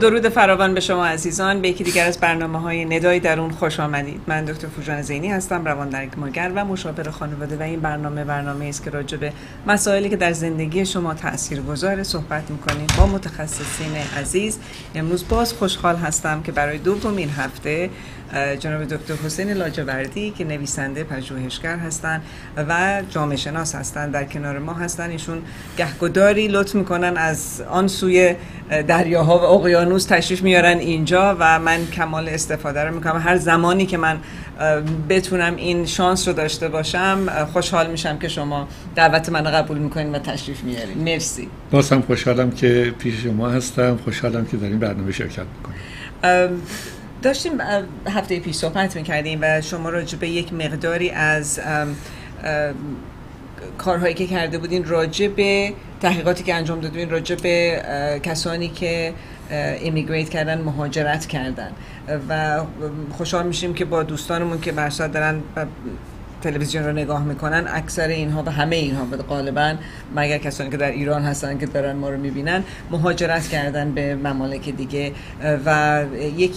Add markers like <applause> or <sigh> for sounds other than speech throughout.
درود فراوان به شما عزیزان. به یکی دیگر از برنامه های ندای درون خوش آمدید. من دکتر فوجان زینی هستم روان درمانگر و مشاور خانواده و این برنامه برنامه است که راجع به مسائلی که در زندگی شما تأثیر گذاره صحبت می‌کنیم. با متخصصین عزیز امروز باز خوشحال هستم که برای دومین هفته جناب دکتر حسین لاجوردی که نویسنده پژوهشگر هستند و جامعه شناس هستند در کنار ما هستند ایشون گهگداری لطف می‌کنن از آن سوی دریاها و اقیانوس تشریف میارن اینجا و من کمال استفاده رو می‌کنم. هر زمانی که من بتونم این شانس رو داشته باشم خوشحال میشم که شما دعوت من قبول می‌کنین و تشریف میارین. مرسی. بازم خوشحالم که پیش شما هستم. خوشحالم که در این برنامه شرکت می‌کنیم داشتیم هفته پیش صحبت می‌کردیم و شما راجع به یک مقداری از کارهایی که کرده بودین راجع به تحقیقاتی که انجام دادین راجع به کسانی که امیگریت کردن مهاجرت کردن. و خوشحال میشیم که با دوستانمون که برسات دارن تلویزیون رو نگاه می‌کنن اکثر اینها و همه اینها غالبا مگر کسانی که در ایران هستن که دارن ما رو می‌بینن مهاجرت کردن به ممالک دیگه. و یک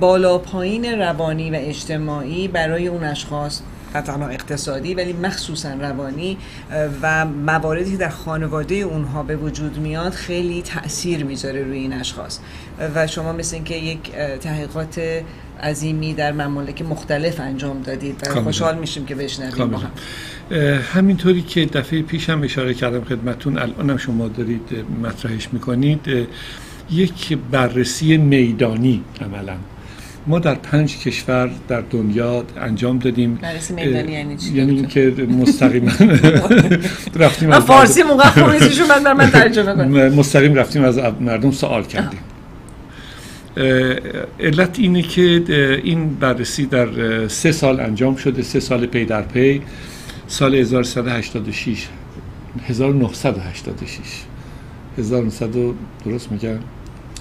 بالا پایین روانی و اجتماعی برای اون اشخاص تنها اقتصادی ولی مخصوصا روانی و مواردی در خانواده اونها به وجود میاد خیلی تاثیر می‌ذاره روی این اشخاص. و شما مثل اینکه یک تحقیقات عظیمی در ممالک مختلف انجام دادید و خوشحال میشیم که بشنویم با هم. همینطوری که دفعه پیش هم اشاره کردم خدمتون الانم شما دارید مطرحش می‌کنید. یک بررسی میدانی عملا. ما در پنج کشور در دنیا انجام دادیم. بررسی میدانی یعنی چی؟ یعنی اینکه مستقیما <laughs> رفتیم از فارسی موقع خوب نیستشون من من ترجمه کنم. مستقیم رفتیم از مردم سوال کردیم. علت اینه که این بررسی در سه سال انجام شده سه سال پی در پی سال 1186 1986 1900 درست میگم؟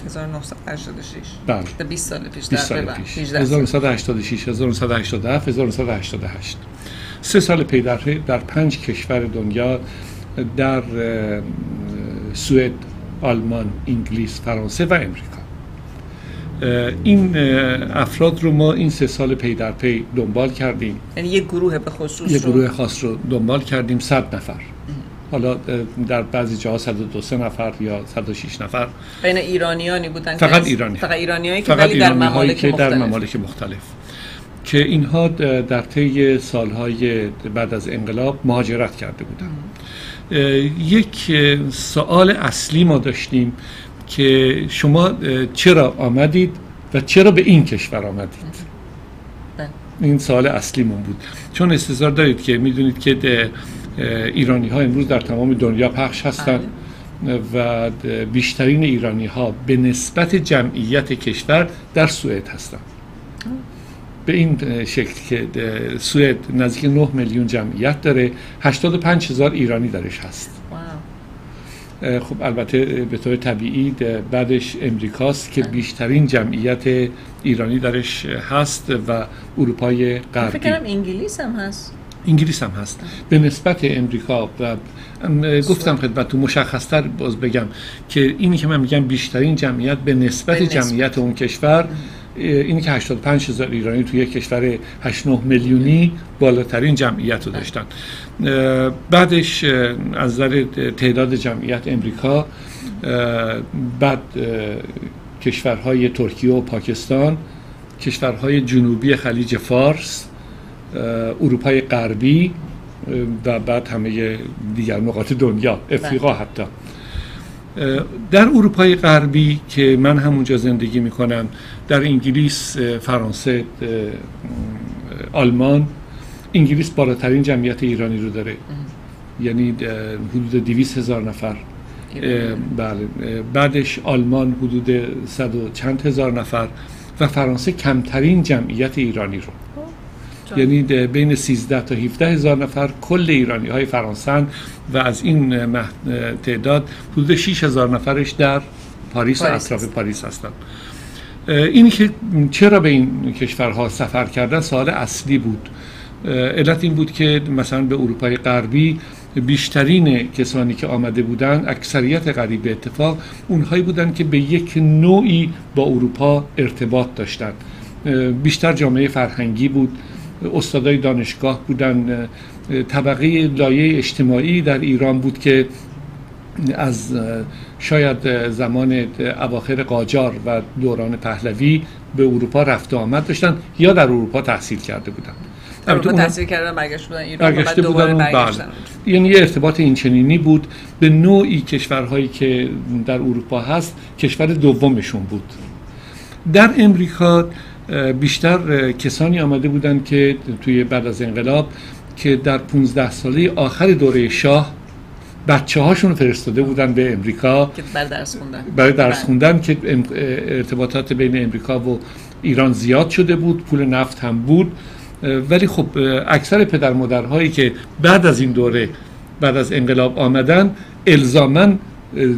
1986 بله. 20 سال پیش 20 سال پیش. 1986 1987 1988 سه سال پی در پی در پنج کشور دنیا در سوئد آلمان انگلیس فرانسه و امریکا. این افراد رو ما این سه سال پی در پی دنبال کردیم. یعنی یک گروه به خصوص یک گروه خاص رو دنبال کردیم 100 نفر. حالا در بعضی جاها 102 نفر یا 106 نفر. بین ایرانیانی بودن فقط ایرانی فقط ایرانیایی که ولی در ممالک که مختلف. در ممالک مختلف. که اینها در طی سالهای بعد از انقلاب مهاجرت کرده بودن. یک سوال اصلی ما داشتیم. که شما چرا آمدید و چرا به این کشور آمدید؟ این سوال اصلیمون بود. چون استظهار دارید که می‌دونید که ایرانی ها امروز در تمام دنیا پخش هستند و بیشترین ایرانی ها به نسبت جمعیت کشور در سوئد هستند. به این شکل که سوئد نزدیک 9 میلیون جمعیت داره 85 هزار ایرانی درش هست. خب البته به طور طبیعی بعدش امریکاست که بیشترین جمعیت ایرانی درش هست و اروپای غربی فکر کنم انگلیس هم هست. انگلیس هم هست. به نسبت امریکا و گفتم خدمت تو مشخصتر باز بگم که اینی که من میگم بیشترین جمعیت به نسبت جمعیت اون کشور اینی که 85 هزار ایرانی توی یک کشور 8 9 میلیونی بالاترین جمعیت رو داشتن. بعدش از نظر تعداد جمعیت امریکا بعد کشورهای ترکیه و پاکستان کشورهای جنوبی خلیج فارس اروپای غربی و بعد همه دیگر نقاط دنیا افریقا حتی. در اروپای غربی که من همونجا زندگی می‌کنم در انگلیس فرانسه آلمان انگلیس بالاترین جمعیت ایرانی رو داره. یعنی حدود دویست هزار نفر. بله. بعدش آلمان حدود صد و چند هزار نفر و فرانسه کمترین جمعیت ایرانی رو. یعنی بین 13 تا 17 هزار نفر کل ایرانی های فرانسه و از این تعداد حدود 6 هزار نفرش در پاریس و اطراف پاریس هستند اینی که چرا به این کشورها سفر کردن سوال اصلی بود. علت این بود که مثلا به اروپای غربی بیشترین کسانی که آمده بودند اکثریت قریب به اتفاق اونهایی بودند که به یک نوعی با اروپا ارتباط داشتند بیشتر جامعه فرهنگی بود استادای دانشگاه بودن طبقه لایه اجتماعی در ایران بود که از شاید زمان اواخر قاجار و دوران پهلوی به اروپا رفت آمد داشتن یا در اروپا تحصیل کرده بودن. در اروپا تحصیل کردن برگشت بودن ایران برگشته بودن بله. یعنی یه ارتباط اینچنینی بود. به نوعی کشورهایی که در اروپا هست کشور دومشون بود. در امریکا بیشتر کسانی آمده بودند که توی بعد از انقلاب که در 15 ساله آخر دوره شاه بچه هاشون فرستاده بودن به امریکا. که برای درس خوندن. برای درس بله. خوندن که ارتباطات بین امریکا و ایران زیاد شده بود. پول نفت هم بود. ولی خب اکثر پدر مادرهایی که بعد از این دوره بعد از انقلاب آمدن الزامن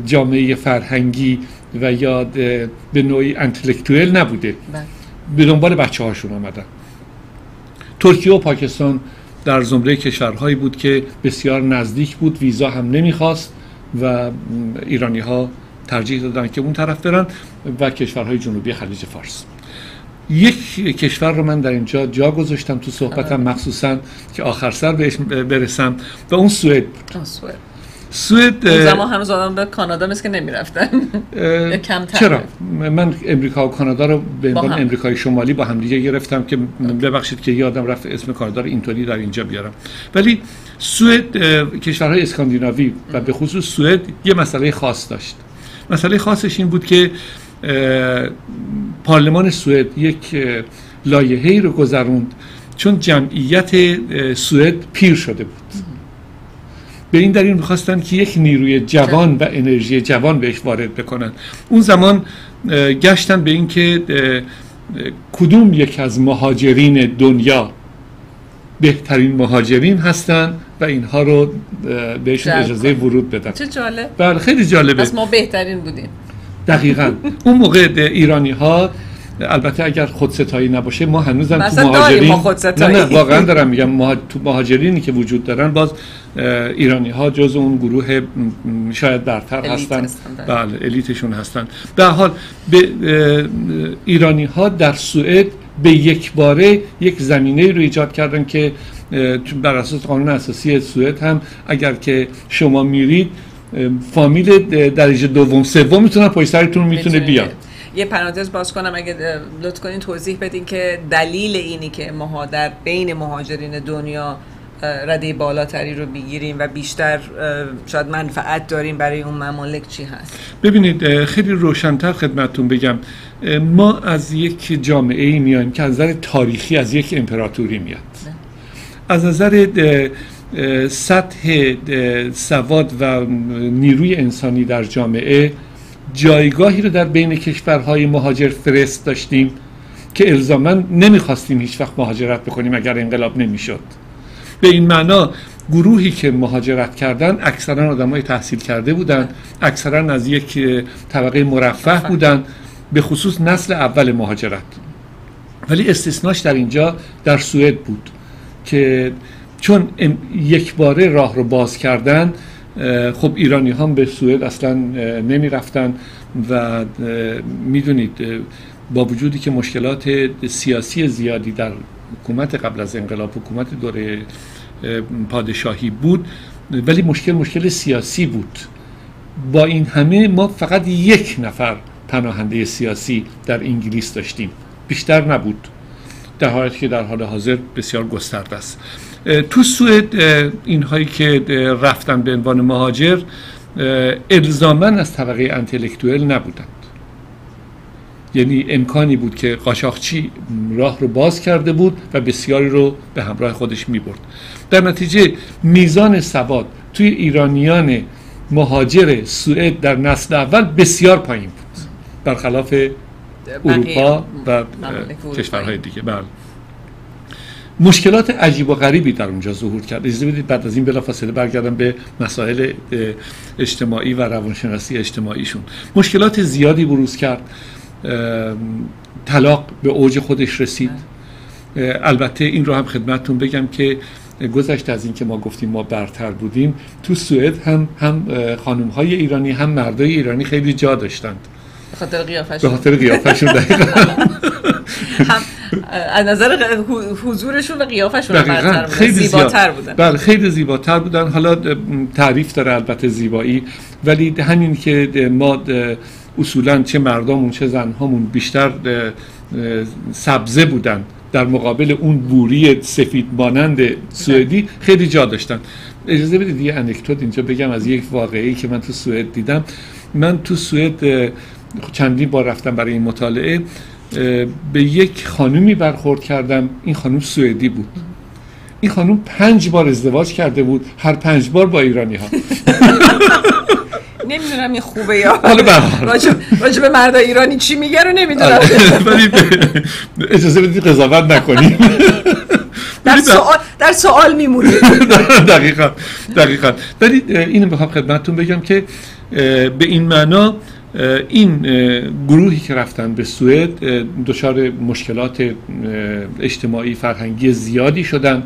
جامعه فرهنگی و یا به نوعی انتلکتویل نبوده. بله. به دنبال بچه هاشون آمدن. ترکیه و پاکستان در زمره کشورهایی بود که بسیار نزدیک بود ویزا هم نمی‌خواست و ایرانی ها ترجیح دادن که اون طرف برن و کشورهای جنوبی خلیج فارس. یک کشور رو من در اینجا جا گذاشتم تو صحبتم مخصوصا که آخر سر بهش برسم و اون سوئد. سوئد. سوئد اون زمان هنوز آدم به کانادا مثل که نمی‌رفتن. <laughs> کمتر. چرا؟ من امریکا و کانادا رو به عنوان امریکای شمالی با هم دیگه گرفتم که ببخشید که یادم رفت اسم کانادا رو اینطوری در اینجا بیارم. ولی سوئد کشورهای اسکاندیناوی و به خصوص سوئد یه مسئله خاص داشت. مسئله خاصش این بود که پارلمان سوئد یک لایحه‌ای رو گذروند چون جمعیت سوئد پیر شده بود. به این دلیل می‌خواستن که یک نیروی جوان و انرژی جوان بهش وارد بکنن. اون زمان گشتن به اینکه کدوم یک از مهاجرین دنیا بهترین مهاجرین هستن و اینها رو بهشون اجازه ورود بدن. چه جالب. بله خیلی جالبه. پس ما بهترین بودیم. دقیقا. اون موقع ایرانی ها البته اگر خودستایی نباشه ما هنوزم تو مهاجرین نه نه واقعا دارم میگم تو مهاجرینی که وجود دارن باز ایرانی ها جز اون گروه شاید برتر هستن. بله. الیتشون هستن. به حال به ایرانی ها در سوئد به یک باره یک زمینه رو ایجاد کردن که بر اساس قانون اساسی سوئد هم اگر که شما میرید فامیل درجه دوم سوم می‌تونن پای سرتون می‌تونه بیاد. یه پرانتز باز کنم اگه لطف کنین توضیح بدین که دلیل اینی که ما در بین مهاجرین دنیا رده بالاتری رو بگیریم و بیشتر شاید منفعت داریم برای اون ممالک چی هست؟ ببینید خیلی روشنتر خدمتتون بگم. ما از یک جامعه ای میایم که از نظر تاریخی از یک امپراتوری میاد. از نظر سطح سواد و نیروی انسانی در جامعه جایگاهی رو در بین کشورهای مهاجر فرست داشتیم که الزاما نمی‌خواستیم هیچ وقت مهاجرت بکنیم اگر انقلاب نمی‌شد. به این معنا گروهی که مهاجرت کردن اکثرا آدمای تحصیل کرده بودن اکثرا از یک طبقه مرفه. بودن به خصوص نسل اول مهاجرت. ولی استثناش در اینجا در سوئد بود که چون یک باره راه رو باز کردن خب ایرانی هم به سوئد اصلا نمی رفتن و می‌دونید با وجودی که مشکلات سیاسی زیادی در حکومت قبل از انقلاب حکومت دوره پادشاهی بود ولی مشکل مشکل سیاسی بود. با این همه ما فقط یک نفر پناهنده سیاسی در انگلیس داشتیم. بیشتر نبود. در حالی که در حال حاضر بسیار گسترده است. تو سوئد اینهایی که رفتن به عنوان مهاجر الزامن از طبقه انتلکتوئل نبودند. یعنی امکانی بود که قاچاقچی راه رو باز کرده بود و بسیاری رو به همراه خودش می برد در نتیجه میزان سواد توی ایرانیان مهاجر سوئد در نسل اول بسیار پایین بود. برخلاف اروپا و کشورهای دیگه. بله. مشکلات عجیب و غریبی در اونجا ظهور کرد. اجازه بدید بعد از این بلافاصله برگردم به مسائل اجتماعی و روانشناسی اجتماعیشون. مشکلات زیادی بروز کرد. طلاق به اوج خودش رسید. البته این رو هم خدمتتون بگم که گذشت از اینکه ما گفتیم ما برتر بودیم تو سوئد هم هم خانم های ایرانی هم مردای ایرانی خیلی جا داشتند. به خاطر قیافشون به خاطر قیافشون <laughs> <laughs> هم از نظر حضورشون و قیافشون دقیقاً خیلی زیباتر بودن بله خیلی زیباتر بودن. حالا تعریف داره البته زیبایی. ولی همین که ما اصولا چه مردمون چه زنهامون بیشتر سبزه بودن در مقابل اون بوری سفید مانند سوئدی خیلی جا داشتن. اجازه بدید یه انکدوت اینجا بگم از یک واقعی که من تو سوئد دیدم. من تو سوئد چندین بار رفتم برای این مطالعه. به یک خانومی برخورد کردم. این خانوم سوئدی بود. این خانوم پنج بار ازدواج کرده بود. هر پنج بار با ایرانی ها. نمی‌دونم این خوبه یا راجب, به مرد ایرانی چی میگه رو نمی‌دونم. آره. ولی اجازه بدید قضاوت نکنیم در سوال در سوال میمونید <laughs> دقیقا دقیقا. ولی اینو بخوام خدمتتون بگم که به این معنا این گروهی که رفتن به سوئد دچار مشکلات اجتماعی فرهنگی زیادی شدند.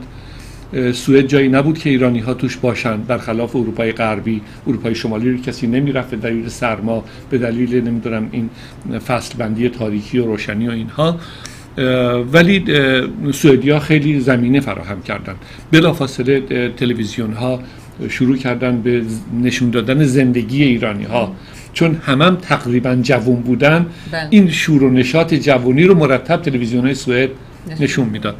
سوئد جایی نبود که ایرانی ها توش باشند. برخلاف اروپای غربی اروپای شمالی رو کسی نمی‌رفت به دلیل سرما به دلیل نمی‌دونم این فصل بندی تاریکی و روشنی و اینها. ولی سوئدیا خیلی زمینه فراهم کردند. بلافاصله تلویزیون ها شروع کردن به نشون دادن زندگی ایرانی ها چون همم هم تقریبا جوون بودن بله. این شور و نشاط جوونی رو مرتب تلویزیون های سوئد نشون می‌داد.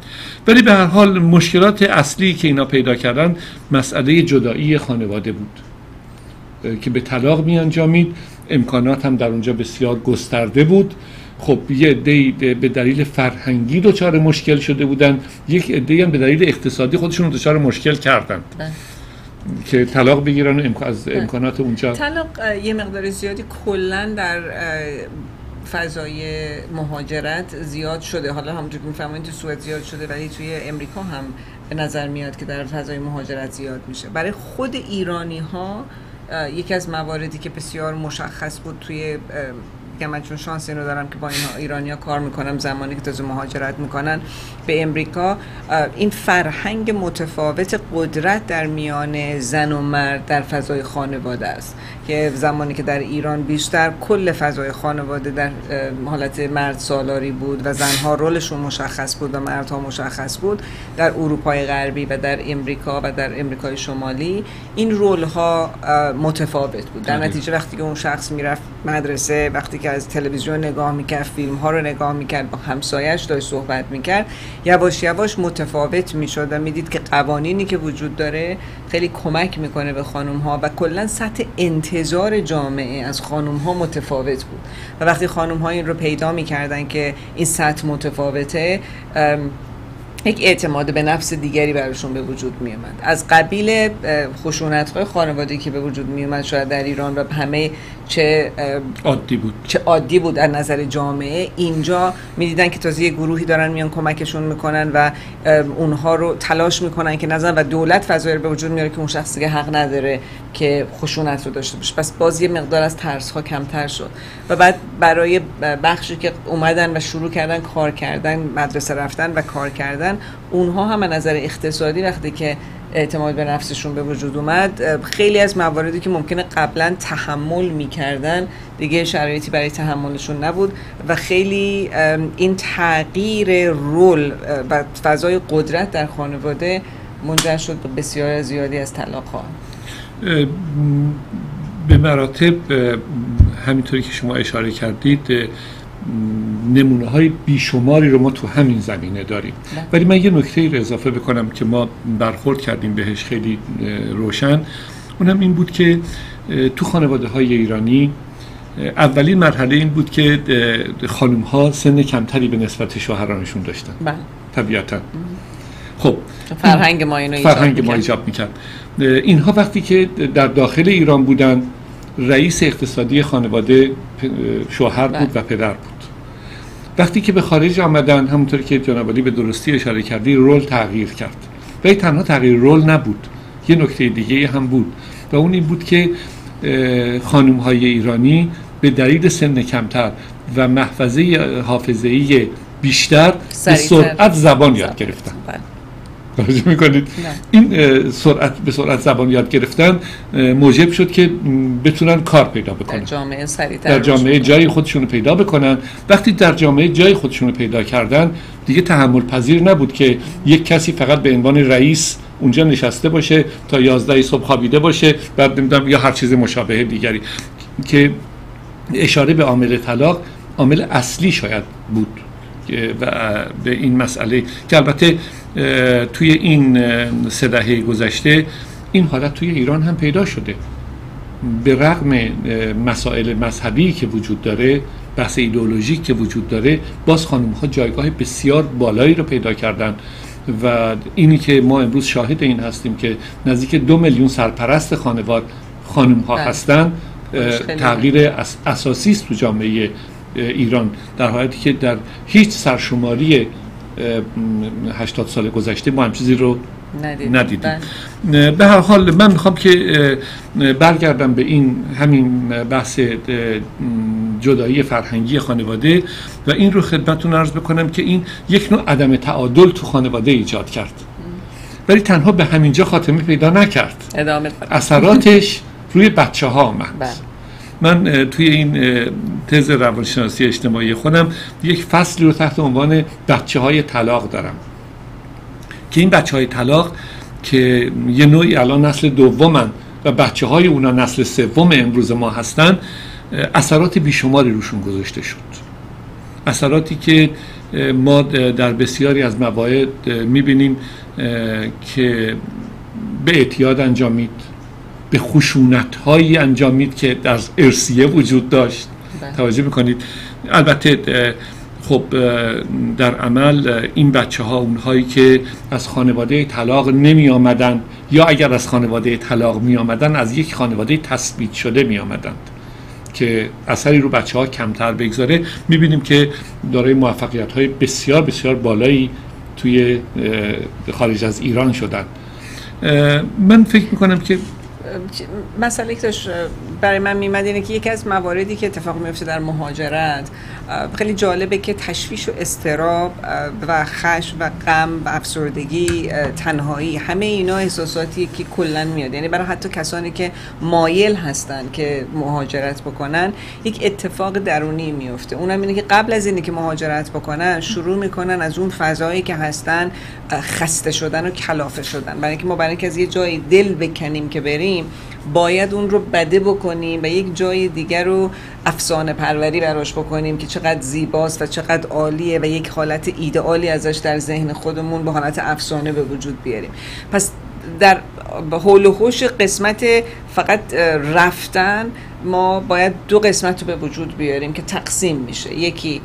ولی به هر حال مشکلات اصلی که اینا پیدا کردن مسئله جدایی خانواده بود که به طلاق می انجامید امکانات هم در اونجا بسیار گسترده بود. خب یه عده به دلیل فرهنگی دچار مشکل شده بودن. یک عده هم به دلیل اقتصادی خودشون دچار مشکل کردن. بله. که طلاق بگیرن از بله. امکانات اونجا. طلاق یه مقدار زیادی کلا در فضای مهاجرت زیاد شده. حالا همونجور که می‌فهمید تو سوئد زیاد شده ولی توی امریکا هم به نظر میاد که در فضای مهاجرت زیاد میشه. برای خود ایرانی ها یکی از مواردی که بسیار مشخص بود توی که من چون شانس اینو دارم که با این ایرانیا کار می‌کنم زمانی که تازه مهاجرت می‌کنن به امریکا این فرهنگ متفاوت قدرت در میان زن و مرد در فضای خانواده است. که زمانی که در ایران بیشتر کل فضای خانواده در حالت مرد سالاری بود و زنها رولشون مشخص بود و مردها مشخص بود در اروپای غربی و در امریکا و در امریکای شمالی این رول ها متفاوت بود. در نتیجه وقتی که اون شخص می‌رفت مدرسه وقتی که از تلویزیون نگاه می‌کرد فیلم ها رو نگاه می‌کرد با همسایش داشت صحبت می‌کرد. یواش یواش متفاوت می‌شد و می‌دید که قوانینی که وجود داره خیلی کمک می‌کنه به خانم ها و کلا سطح انتظار جامعه از خانم ها متفاوت بود. و وقتی خانم ها این رو پیدا می‌کردن که این سطح متفاوته یک اعتماد به نفس دیگری براشون به وجود می اومد از قبیل خشونت های خانوادگی که به وجود می اومد شاید در ایران و همه چه عادی بود. چه عادی بود از نظر جامعه. اینجا می‌دیدن که تازه یه گروهی دارن میان کمکشون می‌کنن و اونها رو تلاش می‌کنن که نزن و دولت فضایی رو به وجود میاره که اون شخص دیگه حق نداره که خشونت رو داشته باشه. پس باز یه مقدار از ترس ها کمتر شد. و بعد برای بخشی که اومدن و شروع کردن کار کردن مدرسه رفتن و کار کردن اونها هم از نظر اقتصادی وقتی که اعتماد به نفسشون به وجود اومد. خیلی از مواردی که ممکنه قبلا تحمل می‌کردن دیگه شرایطی برای تحملشون نبود و خیلی این تغییر رول و فضای قدرت در خانواده منجر شد بسیار زیادی از طلاق ها به مراتب همینطوری که شما اشاره کردید نمونه های بیشماری رو ما تو همین زمینه داریم. بله. ولی من یه نکته رو اضافه بکنم که ما برخورد کردیم بهش خیلی روشن. اونم این بود که تو خانواده های ایرانی اولین مرحله این بود که خانم ها سن کمتری به نسبت شوهرانشون داشتن. بله. طبیعتا. خب. فرهنگ ما اینو فرهنگ ما ایجاب می‌کرد. اینها وقتی که در داخل ایران بودن رئیس اقتصادی خانواده شوهر بود بله. و پدر بود. وقتی که به خارج آمدن همونطور که جناب به درستی اشاره کردی رول تغییر کرد. و تنها تغییر رول نبود. یه نکته دیگه هم بود. و اون این بود که خانم های ایرانی به دلیل سن کمتر و محفظه حافظه‌ای بیشتر به سرعت زبان یاد گرفتن. توجه می‌کنید. این سرعت به سرعت زبان یاد گرفتن موجب شد که بتونن کار پیدا بکنن. در جامعه در جامعه جای خودشون رو پیدا بکنن. وقتی در جامعه جای خودشون رو پیدا کردن دیگه تحمل پذیر نبود که یک کسی فقط به عنوان رئیس اونجا نشسته باشه تا 11 صبح خوابیده باشه بعد نمی‌دونم یا هر چیز مشابه دیگری. که اشاره به عامل طلاق عامل اصلی شاید بود و به این مسئله. که البته توی این سه دهه گذشته این حالت توی ایران هم پیدا شده. به رغم مسائل مذهبی که وجود داره بحث ایدئولوژیک که وجود داره باز خانم ها جایگاه بسیار بالایی رو پیدا کردن و اینی که ما امروز شاهد این هستیم که نزدیک دو میلیون سرپرست خانوار خانم ها بله. هستن تغییر اساسی است تو جامعه ایران. در حالتی که در هیچ سرشماری 80 سال گذشته ما هم چیزی رو ندیدیم. بله. به هر حال من می‌خوام که برگردم به این همین بحث جدایی فرهنگی خانواده و این رو خدمتتون عرض بکنم که این یک نوع عدم تعادل تو خانواده ایجاد کرد. ولی تنها به همینجا خاتمه پیدا نکرد. اثراتش روی بچه ها آمد. بله. من توی این تز روانشناسی اجتماعی خودم یک فصلی رو تحت عنوان بچه های طلاق دارم. که این بچه های طلاق که یه نوعی الان نسل دومن و بچه های اونا نسل سوم امروز ما هستن اثرات بیشماری روشون گذاشته شد. اثراتی که ما در بسیاری از موارد می‌بینیم که به اعتیاد انجامید. به خشونت هایی انجامید که در ارسیه وجود داشت. بله. توجه می‌کنید. البته خب در عمل این بچه ها اونهایی که از خانواده طلاق نمی آمدن یا اگر از خانواده طلاق می آمدن از یک خانواده تثبیت شده می آمدند که اثری رو بچه ها کمتر بگذاره. می بینیم که دارای موفقیت های بسیار بسیار بالایی توی خارج از ایران شدن. من فکر می کنم که مسئله که برای من میمد اینه که یکی از مواردی که اتفاق میفته در مهاجرت خیلی جالبه که تشویش و استراب و خشم و غم و افسردگی تنهایی همه اینا احساساتی که کلا میاد. یعنی برای حتی کسانی که مایل هستن که مهاجرت بکنن یک اتفاق درونی میفته اونم اینه که قبل از اینه که مهاجرت بکنن شروع می‌کنن از اون فضایی که هستن خسته شدن و کلافه شدن. برای اینکه ما برای اینکه از یه جایی دل بکنیم که بریم باید اون رو بده بکنیم و یک جای دیگر رو افسانه پروری براش بکنیم که چقدر زیباست و چقدر عالیه و یک حالت ایدئالی ازش در ذهن خودمون به حالت افسانه به وجود بیاریم. پس در حول و حوش قسمت فقط رفتن ما باید دو قسمت رو به وجود بیاریم که تقسیم میشه. یکی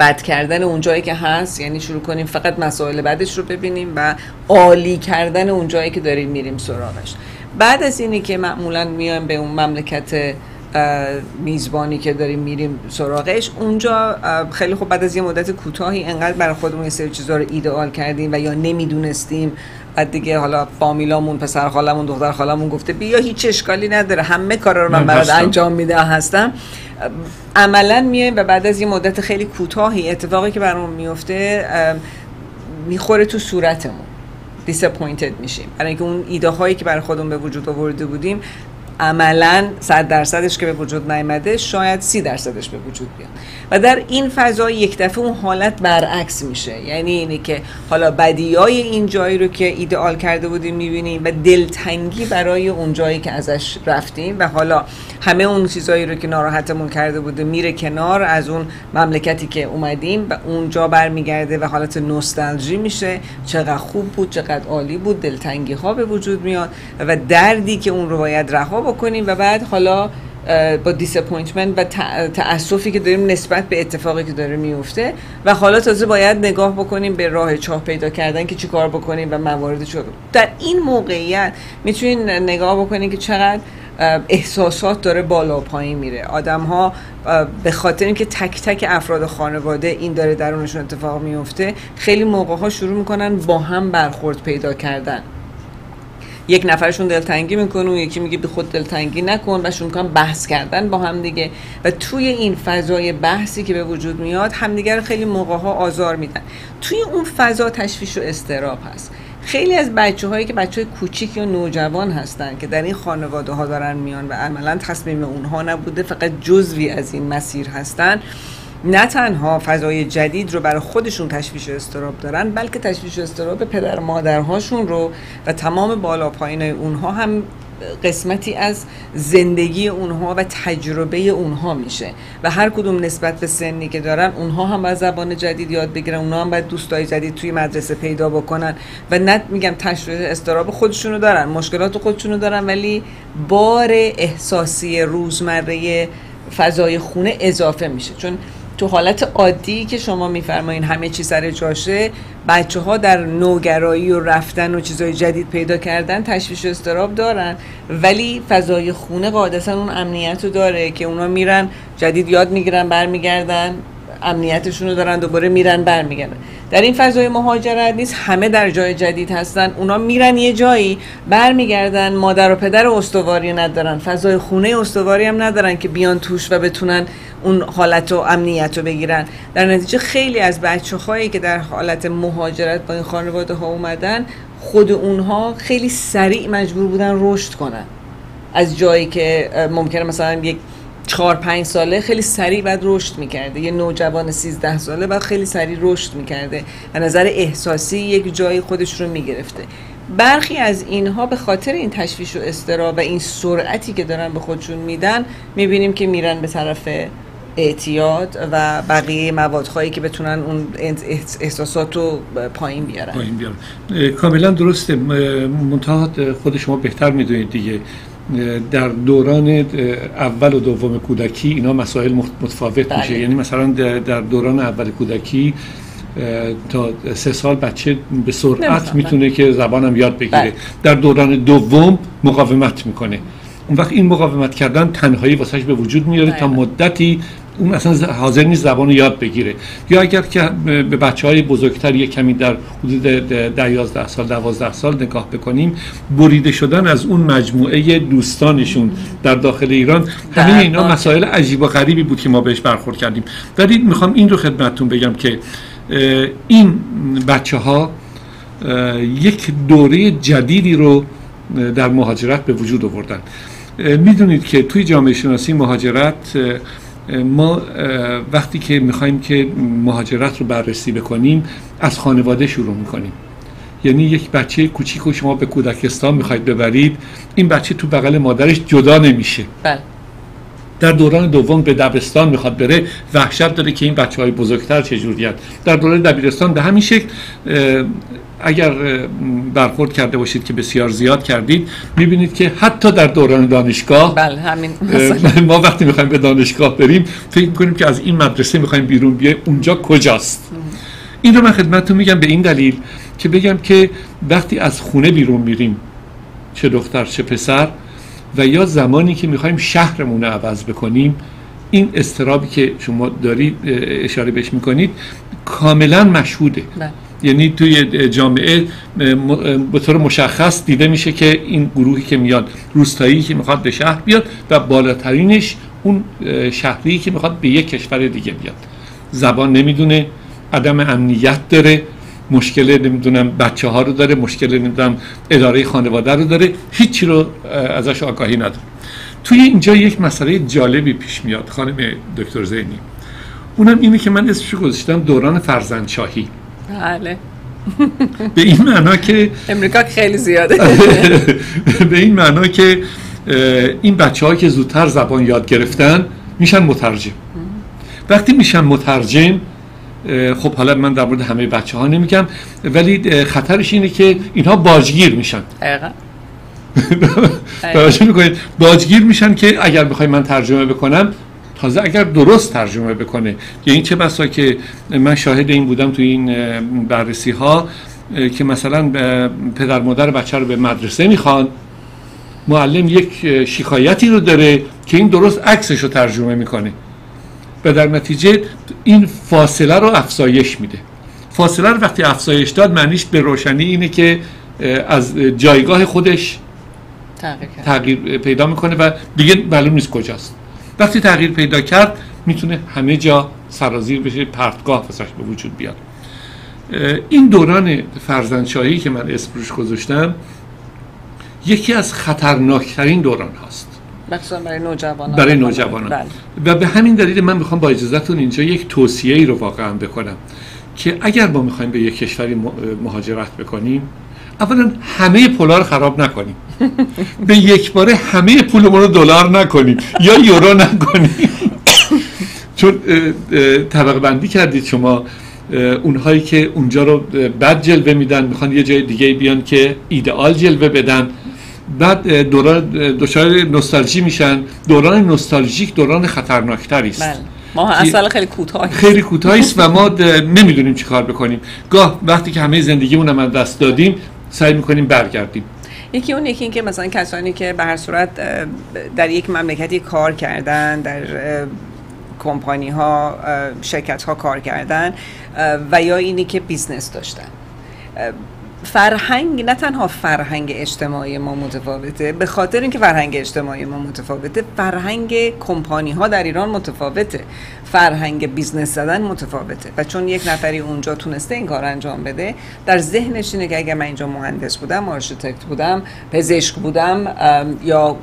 بد کردن اون جایی که هست یعنی شروع کنیم فقط مسائل بعدش رو ببینیم و عالی کردن اون جایی که داریم میریم سراغش. بعد از اینی که معمولا میایم به اون مملکت میزبانی که داریم میریم سراغش اونجا خیلی خوب بعد از یه مدت کوتاهی انقدر برای خودمون یه سری چیزا رو ایدئال کردیم و یا نمی‌دونستیم. بعد دیگه حالا فامیلامون پسر خالمون دختر خالمون گفته بیا هیچ اشکالی نداره. همه کارا رو من برات انجام میده هستم. عملا میایم و بعد از یه مدت خیلی کوتاهی اتفاقی که برامون میفته می‌خوره تو صورتمون. Disappointed میشیم. برای اینکه اون ایده هایی که برای خودمون به وجود آورده بودیم عملا صد درصدش که به وجود نیامده شاید سی درصدش به وجود بیاد. و در این فضا یک دفعه اون حالت برعکس میشه. یعنی اینه که حالا بدیای این جایی رو که ایدئال کرده بودیم می‌بینیم و دلتنگی برای اون جایی که ازش رفتیم و حالا همه اون چیزایی رو که ناراحتمون کرده بوده میره کنار از اون مملکتی که اومدیم و اونجا برمیگرده و حالت نوستالژی میشه. چقدر خوب بود چقدر عالی بود دلتنگی ها به وجود میاد و دردی که اون رو باید رها بکنیم و بعد حالا با disappointment و تأسفی که داریم نسبت به اتفاقی که داره میفته و حالا تازه باید نگاه بکنیم به راه چاه پیدا کردن که چیکار بکنیم و موارد رشد در این موقعیت می‌تونین نگاه بکنیم که چقدر احساسات داره بالا و پایین میره. آدم ها به خاطر اینکه تک تک افراد خانواده این داره درونشون اتفاق میفته خیلی موقع ها شروع می‌کنن با هم برخورد پیدا کردن. یک نفرشون دلتنگی می‌کنه و یکی میگه به خود دلتنگی نکن و شون کن بحث کردن با هم دیگه. و توی این فضای بحثی که به وجود میاد همدیگر خیلی موقع ها آزار میدن. توی اون فضا تشویش و استراب هست. خیلی از بچه هایی که بچه های کوچیک یا نوجوان هستن که در این خانواده ها دارن میان و عملا تصمیم اونها نبوده فقط جزوی از این مسیر هستن نه تنها فضای جدید رو برای خودشون تشویش استراب دارن بلکه تشویش استراب پدر مادرهاشون رو و تمام بالا پایین اونها هم قسمتی از زندگی اونها و تجربه اونها میشه. و هر کدوم نسبت به سنی که دارن اونها هم باید زبان جدید یاد بگیرن اونها هم باید دوستای جدید توی مدرسه پیدا بکنن. و نه میگم تشویش استراب خودشونو دارن مشکلات خودشونو دارن ولی بار احساسی روزمره فضای خونه اضافه میشه. چون تو حالت عادی که شما میفرمایین همه چی سر جاشه بچه ها در نوگرایی و رفتن و چیزای جدید پیدا کردن تشویش و استراب دارن. ولی فضای خونه قاعدتا اون امنیت رو داره که اونا میرن جدید یاد می‌گیرن برمیگردن. امنیتشون رو دارن دوباره میرن برمیگردن. در این فضای مهاجرت نیست همه در جای جدید هستن. اونا میرن یه جایی برمیگردن مادر و پدر استواری ندارن. فضای خونه استواری هم ندارن که بیان توش و بتونن اون حالت و امنیت رو بگیرن. در نتیجه خیلی از بچه هایی که در حالت مهاجرت با این خانواده ها اومدن خود اونها خیلی سریع مجبور بودن رشد کنن. از جایی که ممکنه مثلا یک چهار پنج ساله خیلی سریع بعد رشد می‌کرده. یه نوجوان سیزده ساله بعد خیلی سریع رشد می‌کرده. و نظر احساسی یک جای خودش رو می‌گرفته. برخی از اینها به خاطر این تشویش و استرا و این سرعتی که دارن به خودشون میدن می‌بینیم که میرن به طرف اعتیاد و بقیه موادهایی که بتونن اون احساسات رو پایین بیارن. پایین کاملا درسته. منتها خود شما بهتر می‌دونید دیگه. در دوران اول و دوم کودکی اینا مسائل متفاوت بله. میشه یعنی مثلا در دوران اول کودکی تا سه سال بچه به سرعت می‌تونه که زبانم یاد بگیره بله. در دوران دوم مقاومت می‌کنه اون وقت این مقاومت کردن تنهایی واسهش به وجود میاره تا بله. مدتی اون اصلا حاضر نیست زبان یاد بگیره. یا اگر که به بچه های بزرگتر یک کمی در حدود ده یازده سال دوازده سال نگاه بکنیم بریده شدن از اون مجموعه دوستانشون در داخل ایران همین اینا مسائل عجیب و غریبی بود که ما بهش برخورد کردیم. ولی می‌خوام این رو خدمتتون بگم که این بچه ها یک دوره جدیدی رو در مهاجرت به وجود آوردن. می‌دونید که توی جامعه شناسی مهاجرت ما وقتی که می‌خوایم که مهاجرت رو بررسی بکنیم از خانواده شروع می‌کنیم. یعنی یک بچه کوچیک رو شما به کودکستان می‌خواید ببرید این بچه تو بغل مادرش جدا نمیشه. بله. در دوران دوم به دبستان می‌خواد بره وحشت داره که این بچه های بزرگتر چجوریت در دوران دبیرستان به همین شکل اگر برخورد کرده باشید که بسیار زیاد کردید می‌بینید که حتی در دوران دانشگاه بله همین <laughs> ما وقتی می‌خوایم به دانشگاه بریم فکر می‌کنیم که از این مدرسه می‌خوایم بیرون بیایم اونجا کجاست؟ این رو من خدمتتون میگم به این دلیل که بگم که وقتی از خونه بیرون میریم چه دختر چه پسر و یا زمانی که می‌خوایم شهرمون رو عوض بکنیم این استرابی که شما دارید اشاره بهش می‌کنید کاملا مشهوده. بله. یعنی توی جامعه به طور مشخص دیده میشه که این گروهی که میاد روستایی که می‌خواد به شهر بیاد و بالاترینش اون شهری که می‌خواد به یک کشور دیگه بیاد. زبان نمی‌دونه عدم امنیت داره مشکل نمی‌دونم بچه ها رو داره مشکل نمی‌دونم اداره خانواده رو داره هیچی رو ازش آگاهی نداره. توی اینجا یک مسئله جالبی پیش میاد خانم دکتر زینی. اونم اینه که من اسمش گذاشتم دوران فرزندشاهی. بله. به این معنا که امریکا خیلی زیاده. <laughs> به این معنا که این بچه که زودتر زبان یاد گرفتن میشن مترجم. وقتی میشن مترجم خب حالا من در مورد همه بچه ها نمیگم ولی خطرش اینه که اینها باجگیر میشن. <laughs> توجه می‌کنید؟ باجگیر میشن که اگر بخوای من ترجمه بکنم تازه اگر درست ترجمه بکنه. یعنی چه بسا که من شاهد این بودم تو این بررسی ها که مثلا پدر مادر بچه رو به مدرسه می‌خوان معلم یک شکایتی رو داره که این درست عکسش رو ترجمه می‌کنه. و در نتیجه این فاصله رو افزایش میده. فاصله رو وقتی افزایش داد معنیش به روشنی اینه که از جایگاه خودش تغییر. تغییر پیدا می‌کنه و دیگه معلوم نیست کجاست. وقتی تغییر پیدا کرد می‌تونه همه جا سرازیر بشه پرتگاه واسش به وجود بیاد. این دوران فرزندشاهی که من اسم روش گذاشتم یکی از خطرناکترین دوران هاست. مخصوصا برای نوجوانان. برای نوجوانان. بله. و به همین دلیل من می‌خوام با اجازهتون اینجا یک توصیه ای رو واقعا بکنم که اگر ما می‌خوایم به یک کشوری مهاجرت بکنیم اولا همه پولا رو خراب نکنیم. به یک باره همه پولمون رو دلار نکنیم یا یورو نکنیم. چون طبقه بندی کردید شما اونهایی که اونجا رو بد جلوه میدن می‌خوان یه جای دیگه بیان که ایدئال جلوه بدن. بعد دوران دچار نوستالژی میشن. دوران نوستالژیک دوران خطرناکتری است. بله. ما اصلا خیلی کوتاه خیلی کوتاهی است و ما نمی‌دونیم چیکار بکنیم. گاه وقتی که همه زندگیمون از دست دادیم سعی می‌کنیم برگردیم. یکی اون یکی این که مثلا کسانی که به هر صورت در یک مملکتی کار کردن در کمپانی ها شرکت ها کار کردن و یا اینی که business داشتن. فرهنگ نه تنها فرهنگ اجتماعی ما متفاوته به خاطر اینکه فرهنگ اجتماعی ما متفاوته فرهنگ کمپانی ها در ایران متفاوته. فرهنگ business زدن متفاوته. و چون یک نفری اونجا تونسته این کار انجام بده در ذهنش اینه که اگر من اینجا مهندس بودم architect بودم پزشک بودم یا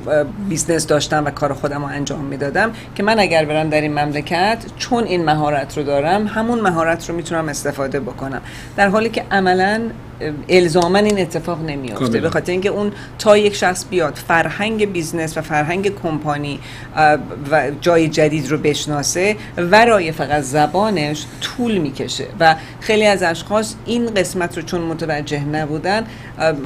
business داشتم و کار خودم رو انجام می‌دادم که من اگر برم در این مملکت چون این مهارت رو دارم همون مهارت رو می‌تونم استفاده بکنم. در حالی که عملا الزاما این اتفاق نمیافته. به خاطر اینکه اون تا یک شخص بیاد فرهنگ business و فرهنگ کمپانی و جای جدید رو بشناسه ورای فقط زبانش طول می‌کشه. و خیلی از اشخاص این قسمت رو چون متوجه نبودن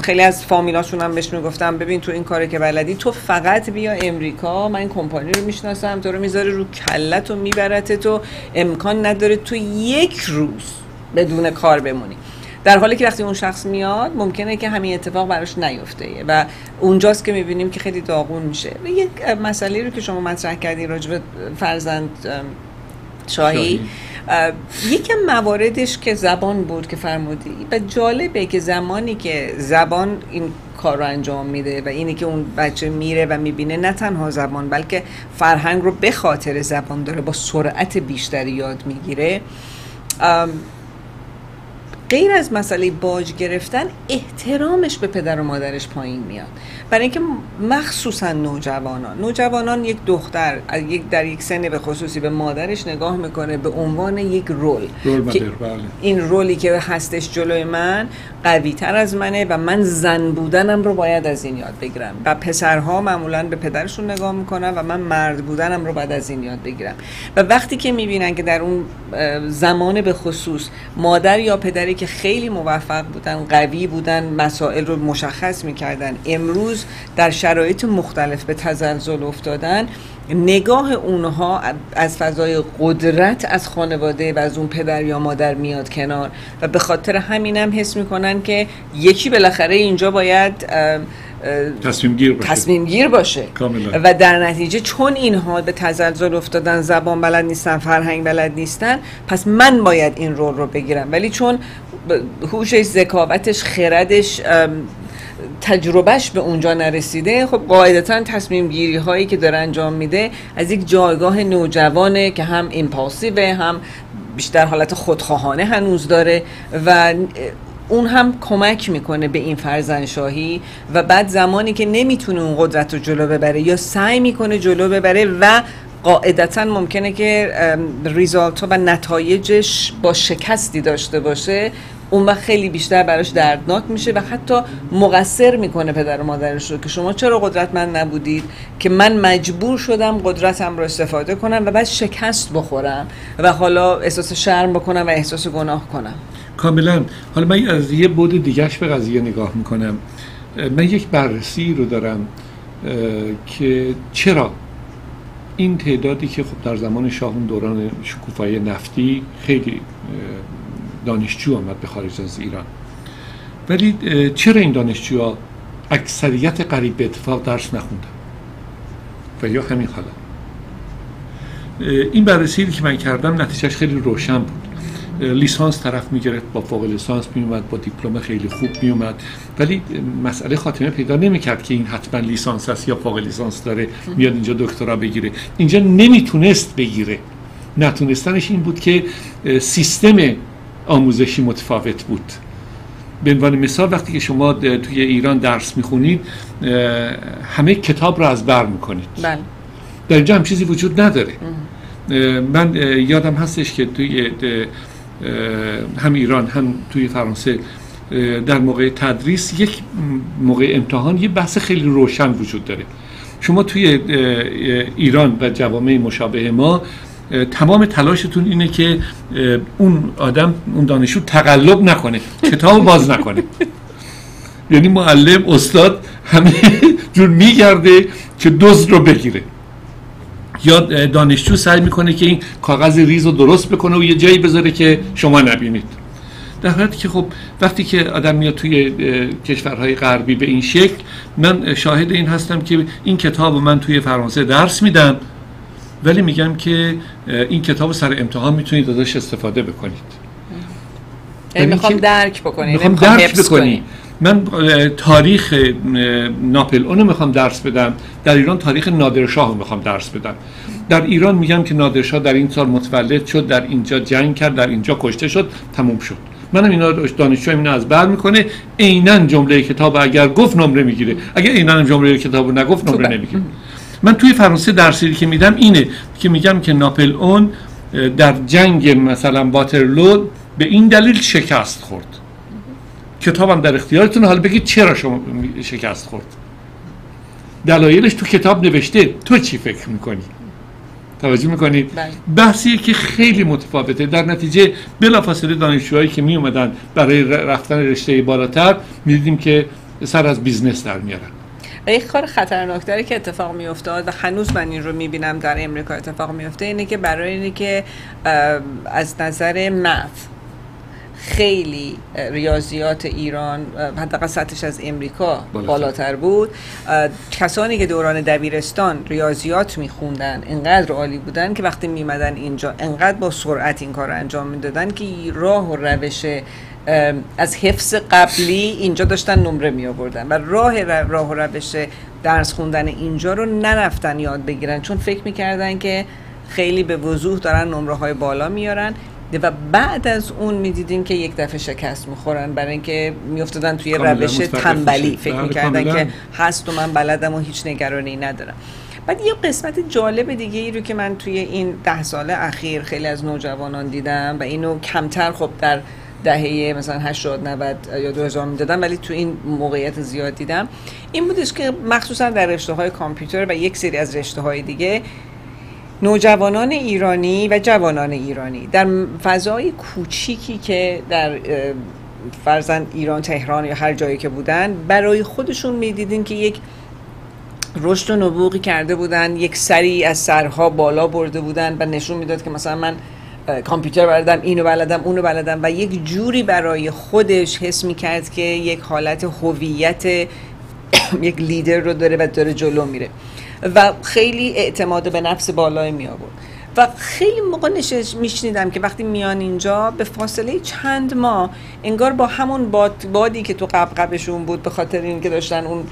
خیلی از فامیلاشون هم بهش می‌گفتم ببین تو این کاری که بلدی تو فقط بیا امریکا من این کمپانی رو می‌شناسم تو رو می‌ذاره رو کلت و میبرت تو امکان نداره تو یک روز بدون کار بمونی. در حالی که وقتی اون شخص میاد ممکنه که همین اتفاق براش نیفته. و اونجاست که می‌بینیم که خیلی داغون میشه. و یک مسئله رو که شما مطرح کردی راجب فرزند شاهی. یکم مواردش که زبان بود که فرمودی و جالبه که زمانی که زبان این کار رو انجام میده و اینی که اون بچه میره و می‌بینه نه تنها زبان بلکه فرهنگ رو به خاطر زبان داره با سرعت بیشتری یاد می‌گیره. غیر از مسئله باج گرفتن احترامش به پدر و مادرش پایین میاد. برای اینکه مخصوصا نوجوانان. نوجوانان یک دختر یک در یک سن به خصوصی به مادرش نگاه می‌کنه به عنوان یک رول. که بله. این رولی که هستش جلوی من قوی تر از منه و من زن بودنم رو باید از این یاد بگیرم. و پسرها معمولا به پدرشون نگاه می‌کنن و من مرد بودنم رو باید از این یاد بگیرم. و وقتی که می‌بینن که در اون زمان به خصوص مادر یا پدری که خیلی موفق بودن قوی بودن مسائل رو مشخص می‌کردن. امروز در شرایط مختلف به تزلزل افتادن نگاه اونها از فضای قدرت از خانواده و از اون پدر یا مادر میاد کنار و به خاطر همینم حس می‌کنن که یکی بالاخره اینجا باید تصمیم گیر باشه, تصمیم گیر باشه. و در نتیجه چون اینها به تزلزل افتادن زبان بلد نیستن فرهنگ بلد نیستن پس من باید این رول رو بگیرم. ولی چون هوشش ذکاوتش خردش تجربهش به اونجا نرسیده. خب قاعدتا تصمیم گیری هایی که داره انجام میده از یک جایگاه نوجوانه که هم ایمپالسیوه هم بیشتر حالت خودخواهانه هنوز داره و اون هم کمک می‌کنه به این فرزنشاهی و بعد زمانی که نمی‌تونه اون قدرت رو جلو ببره یا سعی می‌کنه جلو ببره و قاعدتا ممکنه که ریزالت و نتایجش با شکستی داشته باشه اون وقت خیلی بیشتر براش دردناک میشه و حتی مقصر می‌کنه پدر و مادرش رو که شما چرا قدرتمند نبودید که من مجبور شدم قدرتم رو استفاده کنم و بعد شکست بخورم و حالا احساس شرم بکنم و احساس گناه کنم. کاملا. حالا من از یه بود دیگهش به قضیه نگاه می‌کنم. من یک بررسی رو دارم که چرا این تعدادی که خب در زمان شاهون دوران شکوفایی نفتی خیلی دانشجو آمد به خارج از ایران. ولی چرا این دانشجوها اکثریت قریب به اتفاق درس نخوندن؟ و یا همین حالا. این بررسی که من کردم نتیجهش خیلی روشن بود. لیسانس طرف می‌گرفت با فوق لیسانس میومد با دیپلم خیلی خوب میومد ولی مسئله خاتمه پیدا نمی‌کرد که این حتما لیسانس است یا فوق لیسانس داره میاد اینجا دکترا بگیره. اینجا نمی‌تونست بگیره. نتونستنش این بود که سیستم آموزشی متفاوت بود. به عنوان مثال وقتی که شما توی ایران درس می‌خونید همه کتاب رو از بر می‌کنید. بله. در اینجا هم چیزی وجود نداره. من یادم هستش که توی هم ایران هم توی فرانسه در موقع تدریس یک موقع امتحان یه بحث خیلی روشن وجود داره. شما توی ایران و جوامع مشابه ما تمام تلاشتون اینه که اون آدم اون دانشجو تقلب نکنه کتاب باز نکنه. <laughs> یعنی معلم استاد همه جور میگرده که دزد رو بگیره. یا دانشجو سعی می‌کنه که این کاغذ ریز رو درست بکنه و یه جایی بذاره که شما نبینید. در حالتی که خب وقتی که آدم میاد توی کشورهای غربی به این شکل من شاهد این هستم که این کتاب رو من توی فرانسه درس میدم. ولی میگم که این کتاب سر امتحان می‌تونید ازش استفاده بکنید. یعنی می‌خوام درک بکنی می‌خوام درک بکنی. من تاریخ ناپل اونو می‌خوام درس بدم. در ایران تاریخ نادرشاه رو می‌خوام درس بدم. در ایران میگم که نادرشاه در این سال متولد شد در اینجا جنگ کرد در اینجا کشته شد تموم شد. منم اینا دانشجو اینا از بر می‌کنه. عینا جمله کتاب اگر گفت نمره می‌گیره. اگر عینا جمله کتاب نگفت نمره نمی‌گیره. من توی فرانسه درسی که میدم اینه که میگم که ناپل اون در جنگ مثلا واترلو به این دلیل شکست خورد. کتابم در اختیارتون حالا بگید چرا شما شکست خورد؟ دلایلش تو کتاب نوشته. تو چی فکر می‌کنی؟ توجه می‌کنید بحثی که خیلی متفاوته. در نتیجه بلافاصله دانشجوهایی که می اومدن برای رفتن رشته بالاتر می‌دیدیم که سر از business در میارن. یک کار خطرناکتری که اتفاق میافتاد و هنوز من این رو می‌بینم در امریکا اتفاق میفته اینه که برای اینه که از نظر مث خیلی ریاضیات ایران حداقل سطحش از امریکا بالاتر. بود. کسانی که دوران دبیرستان ریاضیات میخوندن انقدر عالی بودن که وقتی میمدن اینجا انقدر با سرعت این کار انجام می‌دادن که راه و روش از حفظ قبلی اینجا داشتن نمره می آوردن و راه راه و روش درس خوندن اینجا رو نرفتن یاد بگیرن. چون فکر می‌کردن که خیلی به وضوح دارن نمره های بالا میارن و بعد از اون می‌دیدیم که یک دفعه شکست می‌خورن. برای اینکه میافتادن توی روش تنبلی. فکر می‌کردن که هست و من بلدم و هیچ نگرانی ندارم. بعد یه قسمت جالب دیگه ای رو که من توی این ده سال اخیر خیلی از نوجوانان دیدم و اینو کمتر خب در دهه مثلا 80 90 یا 2000 می‌دادم ولی تو این موقعیت زیاد دیدم. این بودش که مخصوصا در رشته های کامپیوتر و یک سری از رشته های دیگه نوجوانان ایرانی و جوانان ایرانی در فضای کوچیکی که در فرزن ایران تهران یا هر جایی که بودن برای خودشون می‌دیدین که یک رشد و نبوغی کرده بودن یک سری از سرها بالا برده بودن و نشون می‌داد که مثلا من کامپیوتر بلدم اینو بلدم اونو بلدم و یک جوری برای خودش حس می‌کرد که یک حالت هویت <clears throat> یک لیدر رو داره و داره جلو میره و خیلی اعتماد به نفس بالای می آورد و خیلی موقع نشش میشنیدم که وقتی میان اینجا به فاصله چند ماه انگار با همون باد بادی که تو قبقبشون بود به خاطر اینکه داشتن اون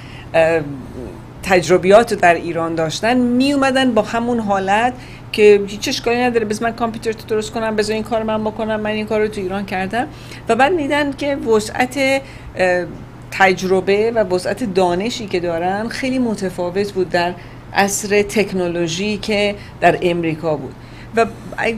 تجربیات در ایران داشتن می اومدن با همون حالت که هیچ اشکالی نداره بس من کامپیوتر تو درست کنم بذار این کار من بکنم من این کار رو تو ایران کردم. و بعد میدن که وسعت تجربه و وسعت دانشی که دارن خیلی متفاوت بود در عصر تکنولوژی که در امریکا بود. و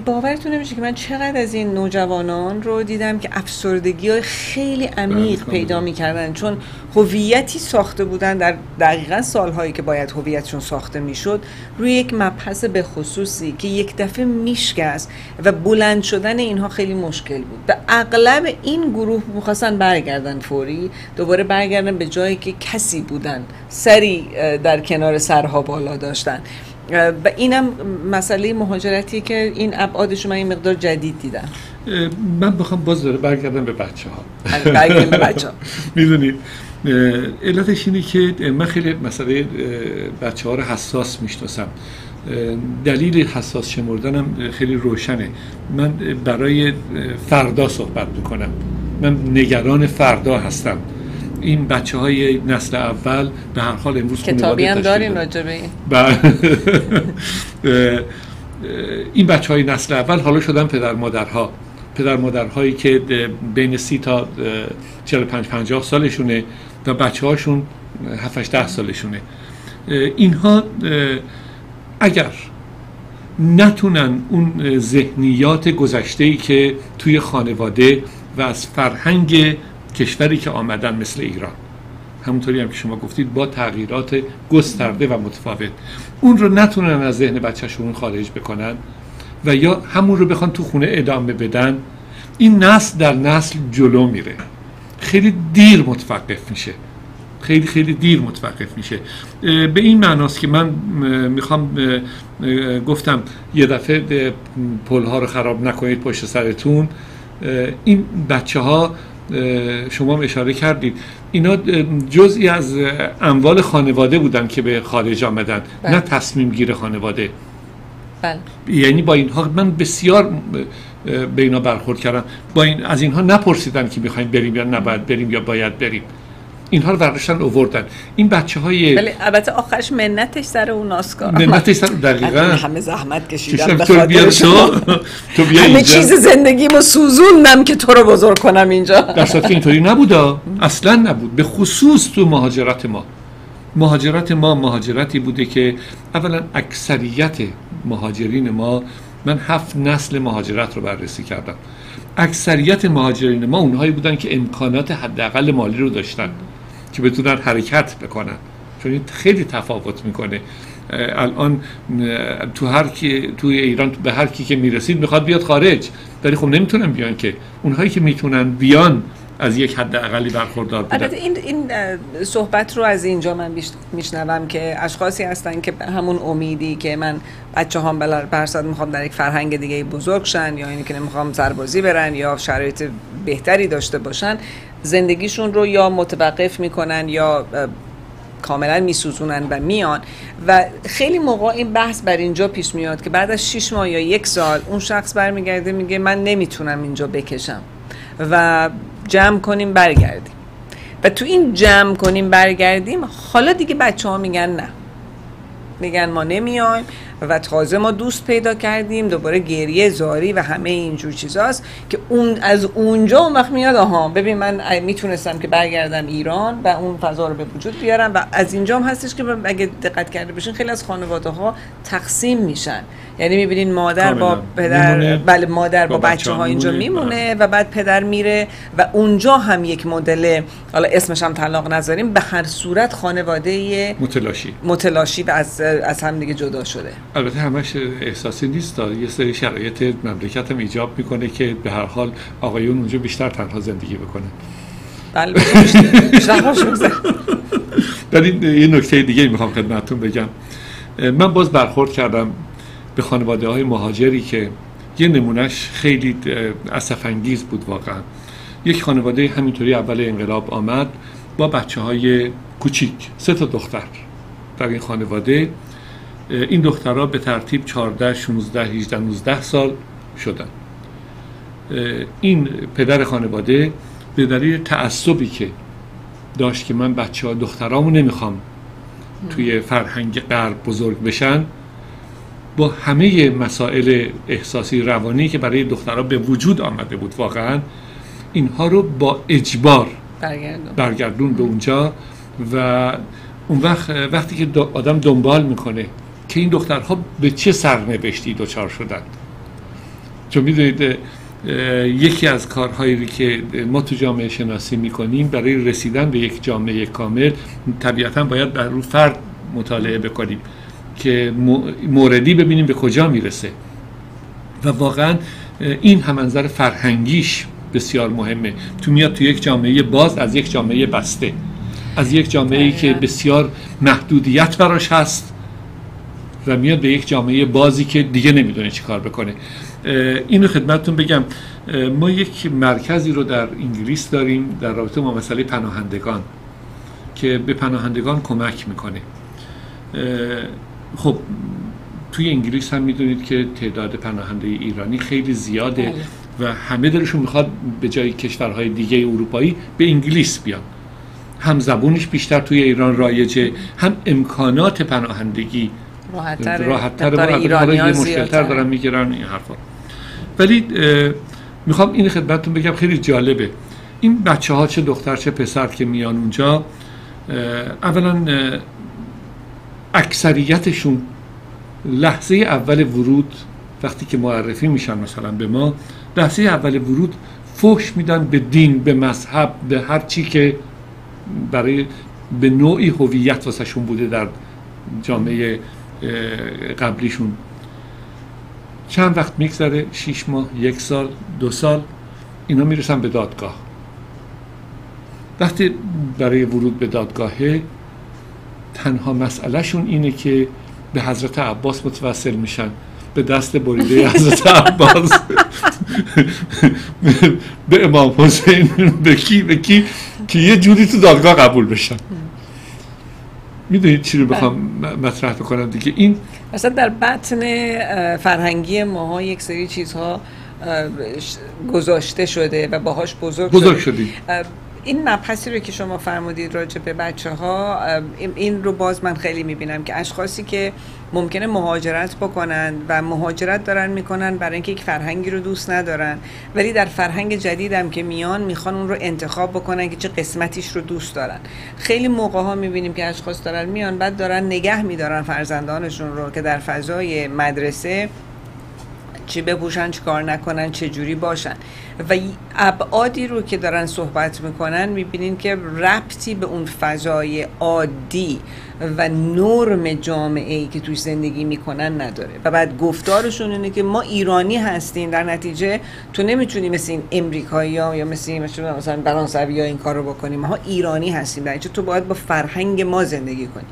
باورتون نمیشه که من چقدر از این نوجوانان رو دیدم که افسردگی های خیلی عمیق بله، پیدا می‌کردن. چون هویتی ساخته بودن در دقیقا سالهایی که باید هویتشون ساخته می‌شد روی یک مبحث به خصوصی که یک دفعه میشکست و بلند شدن اینها خیلی مشکل بود. و اغلب این گروه می‌خواستن برگردن فوری دوباره برگردن به جایی که کسی بودن سری در کنار سرها بالا داشتن. و اینم مسئله مهاجرتی که این ابعادش من این مقدار جدید دیدم من بخوام باز داره برگردم به بچه ها برگردم به بچه ها <laughs> می‌دونید علتش اینه که من خیلی مسئله بچه ها رو حساس می‌شناسم. دلیل حساس شمردنم خیلی روشنه. من برای فردا صحبت می‌کنم. من نگران فردا هستم. این بچه های نسل اول به هر حال امروز کتابی هم داریم راجبه این. <laughs> این بچه های نسل اول حالا شدن پدر مادرها. پدر مادرهایی که بین سی تا 45 50 سالشونه و بچه هاشون 7 ده سالشونه. اینها اگر نتونن اون ذهنیات گذشته ای که توی خانواده و از فرهنگ کشوری که آمدن مثل ایران. همونطوری هم که شما گفتید با تغییرات گسترده و متفاوت. اون رو نتونن از ذهن بچهشون خارج بکنن و یا همون رو بخوان تو خونه ادامه بدن. این نسل در نسل جلو میره. خیلی دیر متوقف میشه. خیلی خیلی دیر متوقف میشه. به این معناست که من می‌خوام گفتم یه دفعه پل ها رو خراب نکنید پشت سرتون. این بچه ها شما اشاره کردید اینا جزئی از اموال خانواده بودن که به خارج آمدن بله. نه تصمیم گیر خانواده بله. یعنی با اینها من بسیار به اینا برخورد کردم با این از اینها نپرسیدن که می‌خوایم بریم یا نباید بریم یا باید بریم اینها رو برداشتن اووردن. این بچه های ولی البته آخرش منتش سر اون آسکار. منتش سر <laughs> دقیقا. همه زحمت کشیدم تو بیا تو تو بیا همه چیز زندگیمو سوزوندم که تو رو بزرگ کنم اینجا. در که اینطوری نبودا اصلا نبود. به خصوص تو مهاجرت ما. مهاجرت ما مهاجرتی بوده که اولا اکثریت مهاجرین ما من هفت نسل مهاجرت رو بررسی کردم. اکثریت مهاجرین ما اونهایی بودن که امکانات حداقل مالی رو داشتن. که بتونن حرکت بکنن. چون این خیلی تفاوت می‌کنه. الان تو هر کی توی ایران به هر کی که می‌رسید می‌خواد بیاد خارج. ولی خب نمی‌تونن بیان که. اونهایی که می‌تونن بیان از یک حد اقلی برخوردار بودن. البته این این صحبت رو از اینجا من میشنوم که اشخاصی هستن که همون امیدی که من بچه هم برصد می‌خوام در یک فرهنگ دیگه بزرگ شن یا اینی که نمی‌خوام سربازی برن یا شرایط بهتری داشته باشن. زندگیشون رو یا متوقف می‌کنن یا کاملا میسوزونن و میان. و خیلی موقع این بحث بر اینجا پیش میاد که بعد از 6 ماه یا یک سال اون شخص برمیگرده میگه من نمی‌تونم اینجا بکشم و جمع کنیم برگردیم. و تو این جمع کنیم برگردیم حالا دیگه بچه ها میگن نه. میگن ما نمیایم. و تازه ما دوست پیدا کردیم دوباره گریه زاری و همه اینجور چیزاست که اون از اونجا اون وقت میاد آها ببین من می‌تونستم که برگردم ایران و اون فضا رو به وجود بیارم و از اینجا هم هستش که اگه دقت کرده باشین خیلی از خانواده ها تقسیم میشن. یعنی می‌بینین مادر با پدر بله مادر با, با بچه ها اینجا میمونه. و بعد پدر میره و اونجا هم یک مدل حالا اسمش هم طلاق نذاریم به هر صورت خانواده متلاشی. متلاشی و از از هم دیگه جدا شده. البته همش احساسی نیست. یه سری شرایط مملکت هم ایجاب می‌کنه که به هر حال آقایون اونجا بیشتر تنها زندگی بکنه بله بیشتر. ولی یه نکته دیگه می‌خوام خدمتتون بگم. من باز برخورد کردم به خانواده های مهاجری که یه نمونهش خیلی انگیز بود واقعا. یک خانواده همینطوری اول انقلاب آمد با بچه های کوچیک سه تا دختر در این خانواده. این دخترها به ترتیب 14 16 18 19 سال شدن. این پدر خانواده به دلیل تعصبی که داشت که من بچه ها دخترامو نمی‌خوام توی فرهنگ غرب بزرگ بشن با همه مسائل احساسی روانی که برای دخترها به وجود آمده بود واقعا اینها رو با اجبار برگردون, برگردون به اونجا و اون وقت وقتی که آدم دنبال می‌کنه که این دخترها به چه سرنوشتی دچار شدند چون می‌دونید یکی از کارهایی که ما تو جامعه شناسی می‌کنیم برای رسیدن به یک جامعه کامل طبیعتا باید بر رو فرد مطالعه بکنیم که موردی ببینیم به کجا می‌رسه. و واقعا این هم منظر فرهنگیش بسیار مهمه. تو میاد تو یک جامعه باز از یک جامعه بسته. از یک جامعه ای که بسیار محدودیت براش هست. و میاد به یک جامعه بازی که دیگه نمی‌دونه چی کار بکنه. اینو خدمتتون بگم. ما یک مرکزی رو در انگلیس داریم در رابطه با مسئله پناهندگان که به پناهندگان کمک می‌کنه. خب توی انگلیس هم می‌دونید که تعداد پناهنده ایرانی خیلی زیاده بله. و همه دلشون می‌خواد به جای کشورهای دیگه اروپایی به انگلیس بیان. هم زبونش بیشتر توی ایران رایجه هم امکانات پناهندگی راحتتر راحتتر برای مشکلتر دارن می‌گیرن این حرفا. ولی می‌خوام این خدمتتون بگم خیلی جالبه. این بچه ها چه دختر چه پسر که میان اونجا اولا اکثریتشون لحظه اول ورود وقتی که معرفی میشن مثلا به ما لحظه اول ورود فحش میدن به دین به مذهب به هر چی که برای به نوعی هویت واسهشون بوده در جامعه قبلیشون. چند وقت میگذره؟ شیش ماه یک سال دو سال؟ اینا می‌رسن به دادگاه. وقتی برای ورود به دادگاهه تنها مسئلهشون اینه که به حضرت عباس متوسل میشن. به دست بریده حضرت <laughs> عباس. <laughs> به امام حسین به کی به کی؟ که یه جوری تو دادگاه قبول بشن. می‌دونید چی رو بخوام مطرح بکنم دیگه؟ این اصلا در بطن فرهنگی ماها یک سری چیزها گذاشته شده و باهاش بزرگ, بزرگ شدیم این مبحثی رو که شما فرمودید راجع به بچه ها این رو باز من خیلی می‌بینم که اشخاصی که ممکنه مهاجرت بکنن و مهاجرت دارن می‌کنن برای اینکه یک فرهنگی رو دوست ندارن. ولی در فرهنگ جدیدم که میان می‌خوان اون رو انتخاب بکنن که چه قسمتیش رو دوست دارن. خیلی موقع ها می‌بینیم که اشخاص دارن میان بعد دارن نگه میدارن فرزندانشون رو که در فضای مدرسه چی بپوشن چی کار نکنن چه جوری باشن. و ابعادی رو که دارن صحبت می‌کنن می‌بینین که ربطی به اون فضای عادی و نرم جامعه ای که توش زندگی می‌کنن نداره. و بعد گفتارشون اینه که ما ایرانی هستیم در نتیجه تو نمی‌تونی مثل این امریکایی ها یا مثل این مثلا فرانسوی ها این کار رو بکنیم ما ایرانی هستیم. در تو باید با فرهنگ ما زندگی کنی.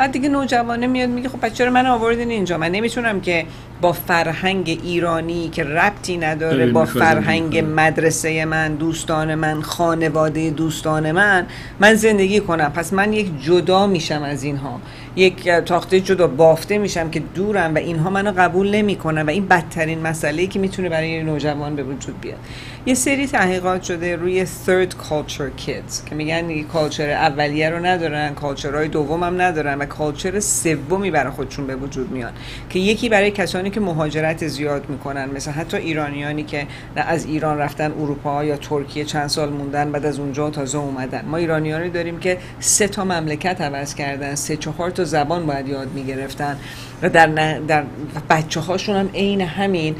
بعد دیگه نوجوانه میاد میگه خب پس چرا من آوردین اینجا؟ من نمی‌تونم که با فرهنگ ایرانی که ربطی نداره با فرهنگ مدرسه من دوستان من خانواده دوستان من من زندگی کنم. پس من یک جدا میشم از اینها. یک تاخته جدا بافته میشم که دورم و اینها منو قبول نمی‌کنن و این بدترین مسئله که می‌تونه برای نوجوان به وجود بیاد. یه سری تحقیقات شده روی third culture kids که میگن کالچر اولیه رو ندارن کالچرهای دوم هم ندارن و کالچر سومی برای خودشون به وجود میان که یکی برای کسانی که مهاجرت زیاد می‌کنن مثل حتی ایرانیانی که از ایران رفتن اروپا یا ترکیه چند سال موندن بعد از اونجا تازه اومدن. ما ایرانیانی داریم که سه تا مملکت عوض کردن سه چهار تا زبان باید یاد می‌گرفتن و در, در بچه هاشون هم عین همین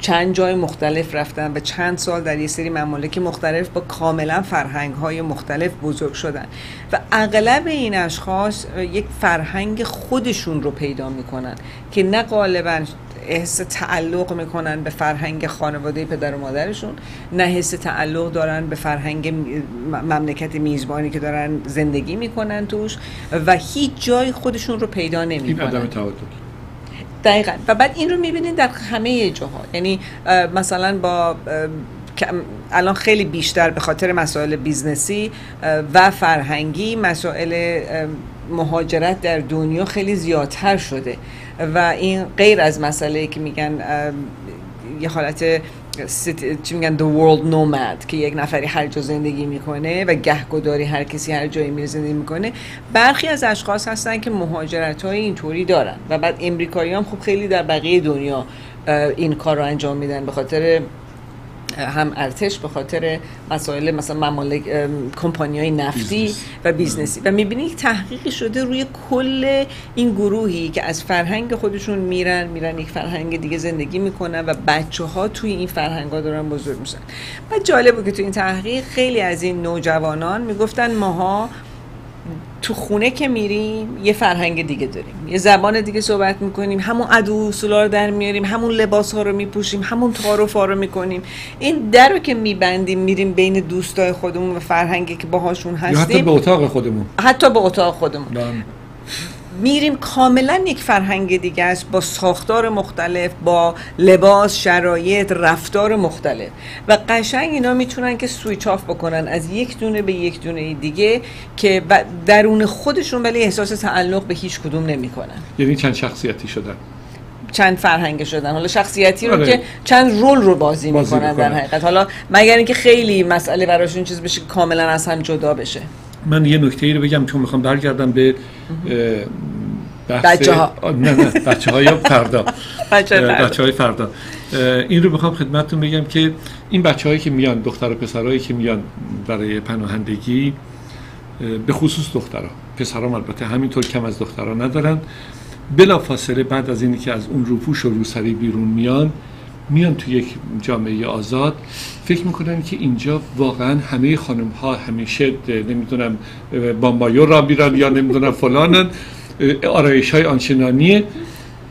چند جای مختلف رفتن و چند سال در یه سری ممالک مختلف با کاملا فرهنگ های مختلف بزرگ شدن. و اغلب این اشخاص یک فرهنگ خودشون رو پیدا می‌کنن که نه غالبا حس تعلق می‌کنن به فرهنگ خانواده پدر و مادرشون نه حس تعلق دارن به فرهنگ مملکت میزبانی که دارن زندگی می‌کنن توش و هیچ جای خودشون رو پیدا نمی‌کنن. این عدم دقیقا. و بعد این رو می‌بینید در همه جاها. یعنی مثلا با الان خیلی بیشتر به خاطر مسائل business ی و فرهنگی مسائل مهاجرت در دنیا خیلی زیادتر شده. و این غیر از مسئله که میگن یه حالت چی میگن the world nomad که یک نفری هر جا زندگی می‌کنه و گهگداری هر کسی هر جایی میره زندگی می‌کنه. برخی از اشخاص هستن که مهاجرت های اینطوری دارن و بعد امریکایی هم خب خیلی در بقیه دنیا این کار رو انجام میدن به خاطر هم ارتش به خاطر مسائل مثلا ممالک کمپانی های نفتی و business ی و می‌بینی تحقیقی شده روی کل این گروهی که از فرهنگ خودشون میرن میرن یک فرهنگ دیگه زندگی می‌کنن و بچه ها توی این فرهنگ ها دارن بزرگ میشن. و جالبه که توی این تحقیق خیلی از این نوجوانان می‌گفتن ماها تو خونه که میریم یه فرهنگ دیگه داریم. یه زبان دیگه صحبت می‌کنیم همون ادا و اصولا رو در میاریم همون لباس ها رو میپوشیم همون تعارف ها رو می‌کنیم. این در رو که میبندیم میریم بین دوستای خودمون و فرهنگی که باهاشون هستیم حتی به اتاق خودمون. حتی به اتاق خودمون. بله. میریم کاملا یک فرهنگ دیگه است با ساختار مختلف با لباس شرایط رفتار مختلف. و قشنگ اینا می‌تونن که switch off بکنن از یک دونه به یک دونه دیگه که درون خودشون ولی احساس تعلق به هیچ کدوم نمی‌کنن. یعنی چند شخصیتی شدن؟ چند فرهنگ شدن. حالا شخصیتی رو آره. که چند رول رو بازی, بازی می‌کنن در حقیقت. حالا مگر اینکه خیلی مسئله براشون چیز بشه کاملا از هم جدا بشه. من یه نکته ای رو بگم چون می‌خوام برگردم به بحث بچه ها نه نه بچه های فردا. <laughs> بچه های فردا این رو می‌خوام خدمتتون بگم که این بچه هایی که میان دختر و پسرهایی که میان برای پناهندگی به خصوص دخترها. پسرها البته همینطور کم از دخترها ندارن. بلا فاصله بعد از اینی که از اون روپوش و روسری بیرون میان میان تو یک جامعه آزاد فکر می‌کنن که اینجا واقعا همه خانم ها همیشه نمی‌دونم با مایور را میرن یا نمی‌دونم فلانن آرایش های آنچنانیه.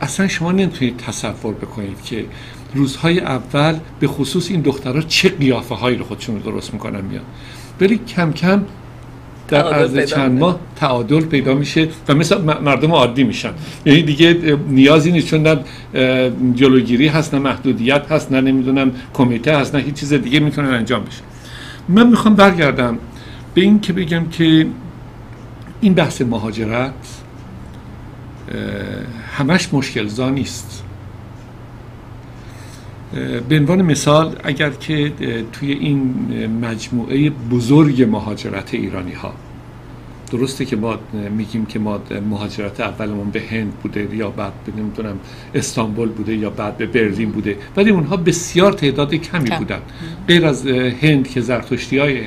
اصلا شما نمی‌تونید تصور بکنید که روزهای اول به خصوص این دخترها چه قیافه هایی رو خودشون رو درست می‌کنن میان. ولی کم کم در عرض چند ماه تعادل پیدا میشه و مثل مردم عادی میشن. یعنی دیگه نیازی نیست چون نه جلوگیری هست نه محدودیت هست نه نمی‌دونم کمیته هست نه هیچ چیز دیگه می‌تونن انجام بشه. من می‌خوام برگردم به این که بگم که این بحث مهاجرت همش مشکل نیست. به عنوان مثال اگر که توی این مجموعه بزرگ مهاجرت ایرانی ها درسته که ما میگیم که ما مهاجرت اولمون به هند بوده یا بعد به نمی‌دونم استانبول بوده یا بعد به برلین بوده ولی اونها بسیار تعداد کمی بودن. غیر از هند که زرتشتی های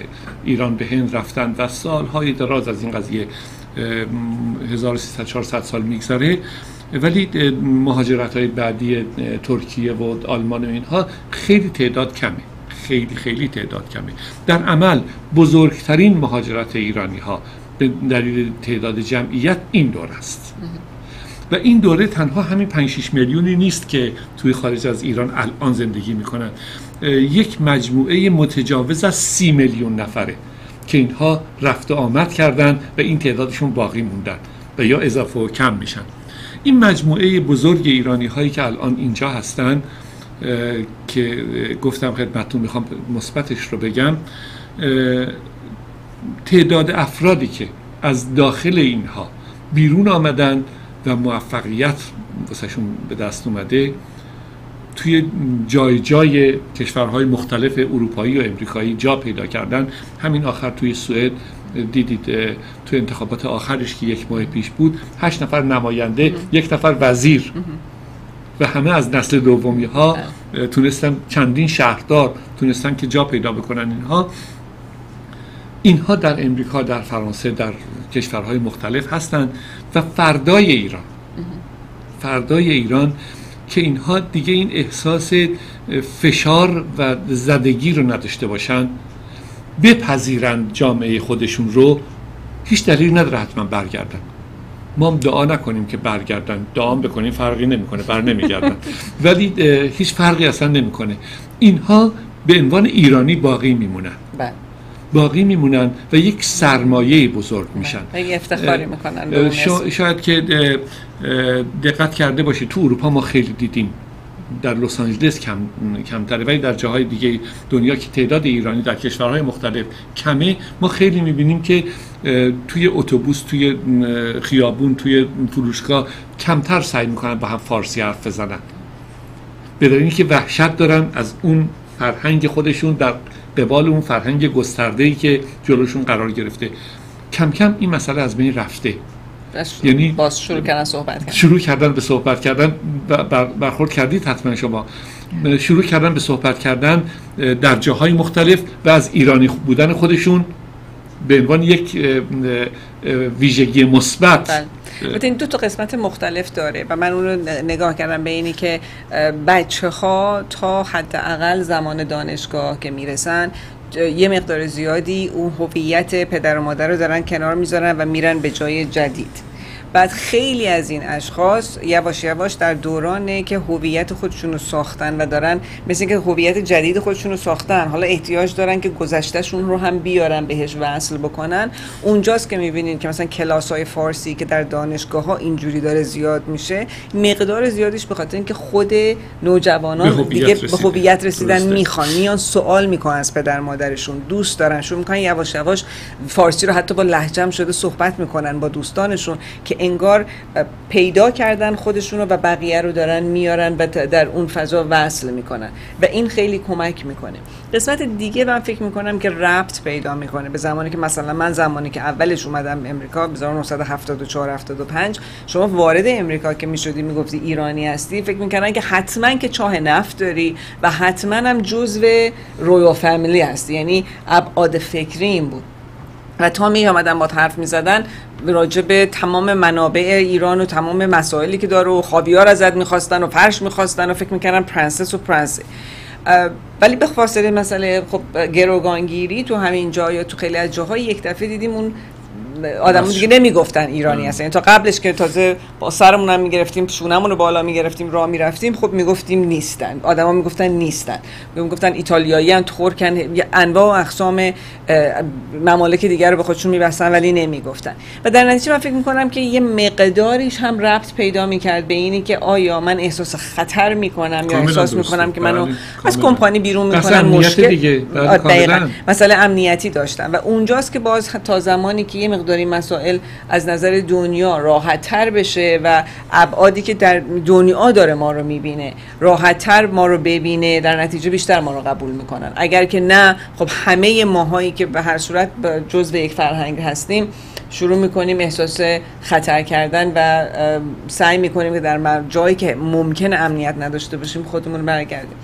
ایران به هند رفتن و سالهای دراز از این قضیه 1300 400 سال میگذره ولی مهاجرت های بعدی ترکیه و آلمان و اینها خیلی تعداد کمه. خیلی خیلی تعداد کمه. در عمل بزرگترین مهاجرت ایرانی ها به دلیل تعداد جمعیت این دور است. و این دوره تنها همین 5 6 میلیونی نیست که توی خارج از ایران الان زندگی می‌کنن. یک مجموعه متجاوز از سی میلیون نفره که اینها رفت و آمد کردن و این تعدادشون باقی موندن و یا اضافه و کم میشن. این مجموعه بزرگ ایرانی هایی که الان اینجا هستن که گفتم خدمتتون می‌خوام مثبتش رو بگم تعداد افرادی که از داخل اینها بیرون آمدن و موفقیت واسهشون به دست اومده توی جای جای کشورهای مختلف اروپایی و امریکایی جا پیدا کردن. همین آخر توی سوئد دیدید تو انتخابات آخرش که یک ماه پیش بود هشت نفر نماینده یک نفر وزیر. و همه از نسل دومی ها تونستن چندین شهردار تونستن که جا پیدا بکنن اینها. اینها در امریکا در فرانسه در کشورهای مختلف هستند و فردای ایران. فردای ایران که اینها دیگه این احساس فشار و زدگی رو نداشته باشند بپذیرند جامعه خودشون رو هیچ دلیل نداره حتما برگردن. ما هم دعا نکنیم که برگردن. دعا بکنیم فرقی نمی‌کنه بر نمیگردن. <laughs> ولی هیچ فرقی اصلا نمی‌کنه. اینها به عنوان ایرانی باقی میمونن. بله. باقی میمونن و یک سرمایه بزرگ میشن. و افتخاری می‌کنن شاید که دقت کرده باشید تو اروپا ما خیلی دیدیم. در لس آنجلس کم کمتره ولی در جاهای دیگه دنیا که تعداد ایرانی در کشورهای مختلف کمه ما خیلی می‌بینیم که توی اتوبوس توی خیابون توی فروشگاه کمتر سعی می‌کنن با هم فارسی حرف بزنن. به که وحشت دارن از اون فرهنگ خودشون در قبال اون فرهنگ گسترده ای که جلوشون قرار گرفته. کم کم این مسئله از بین رفته. یعنی باز شروع کردن صحبت کردن. شروع کردن به صحبت کردن برخورد کردید حتما شما. شروع کردن به صحبت کردن در جاهای مختلف و از ایرانی بودن خودشون به عنوان یک ویژگی مثبت. بله. این دو تا قسمت مختلف داره و من اون رو نگاه کردم به اینی که بچه ها تا حداقل زمان دانشگاه که می‌رسن یه مقدار زیادی اون هویت پدر و مادر رو دارن کنار می‌ذارن و میرن به جای جدید. بعد خیلی از این اشخاص یواش یواش در دورانه که هویت خودشون رو ساختن و دارن مثل اینکه هویت جدید خودشون رو ساختن حالا احتیاج دارن که گذشتهشون رو هم بیارن بهش وصل بکنن. اونجاست که می‌بینین که مثلا کلاس های فارسی که در دانشگاه ها اینجوری داره زیاد میشه مقدار زیادیش به خاطر اینکه خود نوجوانان دیگه به هویت رسیدن می‌خوان میان سوال می‌کنن از پدر مادرشون دوست دارن شروع می‌کنن یواش یواش فارسی رو حتی با لهجه شده صحبت می‌کنن با دوستانشون که انگار پیدا کردن خودشون رو و بقیه رو دارن میارن و در اون فضا وصل می‌کنن و این خیلی کمک می‌کنه. قسمت دیگه من فکر می‌کنم که ربط پیدا می‌کنه به زمانی که مثلا من زمانی که اولش اومدم امریکا 1974 75 شما وارد امریکا که می‌شدی می‌گفتی ایرانی هستی فکر می‌کنن که حتما که چاه نفت داری و حتما هم جزو royal family ای هستی. یعنی ابعاد فکری این بود. و تا می آمدن با حرف می زدن راجع به تمام منابع ایران و تمام مسائلی که داره و خاویار ازت می‌خواستن و فرش می‌خواستن و فکر می‌کردن princess و prince ی ولی به فاصله مسئله خب گروگانگیری تو همین جا یا تو خیلی از جاهای یک دفعه دیدیم اون آدم دیگه نمی‌گفتن ایرانی هستن. تا قبلش که تازه با سرمون هم می‌گرفتیم شونمون رو بالا می‌گرفتیم راه می‌رفتیم خب می‌گفتیم نیستن. آدما می‌گفتن نیستن. می‌گفتن ایتالیایی هم ترکن انواع و اقسام ممالک دیگر رو به خودشون میبستن ولی نمی‌گفتن. و در نتیجه من فکر می‌کنم که یه مقداریش هم ربط پیدا می‌کرد به اینی که آیا من احساس خطر می‌کنم یا احساس می‌کنم که منو بله، از کمپانی بیرون می‌کنن مشکل. دیگه. بله، مثلا امنیتی داشتن. و اونجاست که باز تا زمانی که یه مقداری مسائل از نظر دنیا راحت تر بشه و ابعادی که در دنیا داره ما رو می‌بینه راحت تر ما رو ببینه در نتیجه بیشتر ما رو قبول می‌کنن. اگر که نه خب همه ماهایی که به هر صورت جزء یک فرهنگ هستیم شروع می‌کنیم احساس خطر کردن و سعی می‌کنیم که در جایی که ممکن امنیت نداشته باشیم خودمون برگردیم.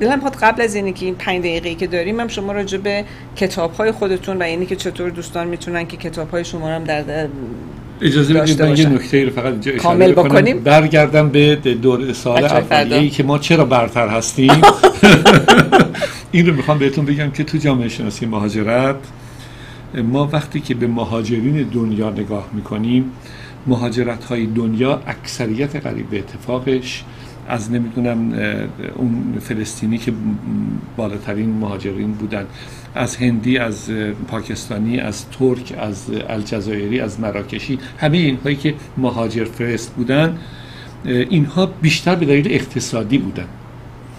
دلم خود قبل از اینی که این پنج دقیقه که داریم هم شما راجع به کتاب های خودتون و اینی که چطور دوستان می‌تونن که کتاب های شما هم در اجازه بدید من یه نکته رو فقط اینجا اشاره بکنم. برگردم به دور سال اولیه‌ای که ما چرا برتر هستیم؟ <laughs> این رو می‌خوام بهتون بگم که تو جامعه شناسی مهاجرت ما وقتی که به مهاجرین دنیا نگاه می‌کنیم مهاجرت های دنیا اکثریت قریب به اتفاقش از نمی‌دونم اون فلسطینی که بالاترین مهاجرین بودن از هندی از پاکستانی از ترک از الجزایری از مراکشی همه اینهایی که مهاجر فرست بودن اینها بیشتر به دلیل اقتصادی بودن.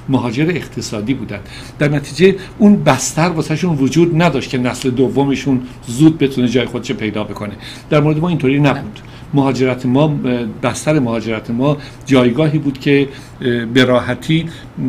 مهاجر اقتصادی بودن. در نتیجه اون بستر واسهشون وجود نداشت که نسل دومشون زود بتونه جای خودش پیدا بکنه. در مورد ما اینطوری نبود. مهاجرت ما بستر مهاجرت ما جایگاهی بود که به راحتی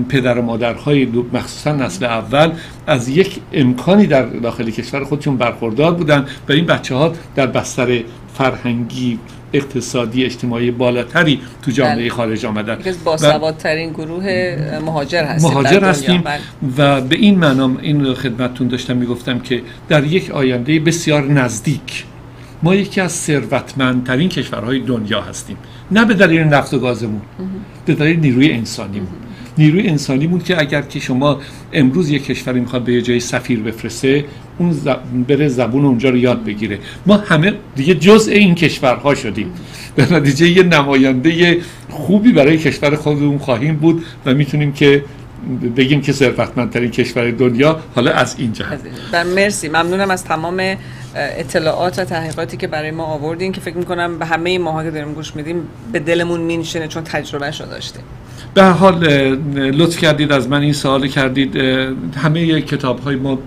پدر و مادرهای مخصوصا نسل اول از یک امکانی در داخل کشور خودشون برخوردار بودن و این بچه ها در بستر فرهنگی اقتصادی اجتماعی بالاتری تو جامعه بله. خارج آمدن یکی از باسوادترین گروه مهاجر هستیم مهاجر هستیم بله. و به این معنا این خدمتتون داشتم می‌گفتم که در یک آینده بسیار نزدیک ما یکی از ثروتمندترین کشورهای دنیا هستیم. نه به دلیل نفت و گازمون به دلیل نیروی انسانیمون. نیروی انسانیمون که اگر که شما امروز یک کشوری می‌خواد به یه جای سفیر بفرسته اون بره زبون اونجا رو یاد بگیره. ما همه دیگه جزء این کشورها شدیم. به نتیجه یه نماینده خوبی برای کشور خودمون خواهیم بود و می‌تونیم که بگیم که ثروتمندترین کشور دنیا حالا از اینجا و مرسی. ممنونم از تمام اطلاعات و تحقیقاتی که برای ما آوردین که فکر می‌کنم به همه ماها که داریم گوش میدیم به دلمون مینشینه چون تجربه شو داشتیم. به حال لطف کردید از من این سوال کردید. همه کتاب های ما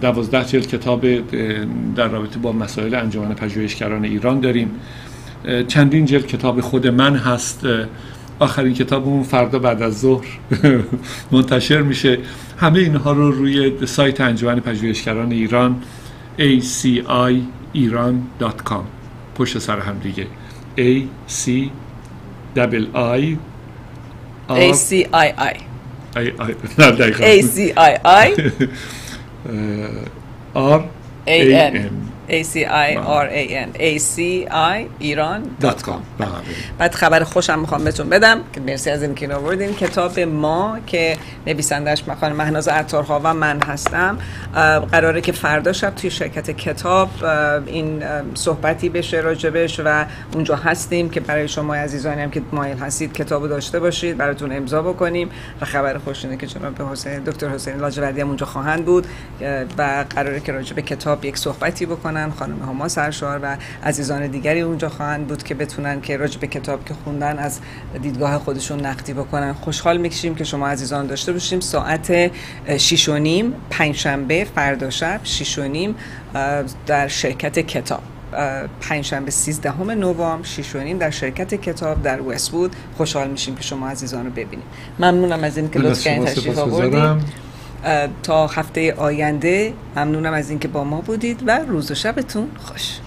دوازده جلد کتاب در رابطه با مسائل انجمن پژوهشگران ایران داریم. چندین جلد کتاب خود من هست. آخرین کتابمون فردا بعد از ظهر <laughs> منتشر میشه. همه اینها رو روی سایت انجمن پژوهشگران ایران aciiran.com پشت سر هم دیگه A C double I A C I I A C I I R A N A C I ایران دات کام. بعد خبر خوشم می‌خوام بهتون بدم که مرسی از اینکه آوردین. کتاب ما که نویسندش خانم مهناز عطارها و من هستم قراره که فردا شب توی شرکت کتاب این صحبتی بشه راجبش و اونجا هستیم که برای شما عزیزانی هم که مایل هستید کتاب رو داشته باشید براتون امضا بکنیم. و خبر خوش اینه که جناب حسین دکتر حسین لاجوردی هم اونجا خواهند بود و قراره که راجب کتاب یک صحبتی بکنن خانم هما سرشار و عزیزان دیگری اونجا خواهند بود که بتونن که راجب کتاب که خوندن از دیدگاه خودشون نقدی بکنن. خوشحال می‌کشیم که شما عزیزان داشته باشیم. ساعت اه، شیش و نیم پنجشنبه فردا شب شیش و نیم در شرکت کتاب. پنجشنبه 13 نوامبر شیش و نیم در شرکت کتاب در وست بود خوشحال میشیم که شما عزیزان رو ببینیم. ممنونم از اینکه از لطف کردین تشریف. آوردید تا هفته آینده ممنونم از اینکه با ما بودید و روز و شبتون خوش.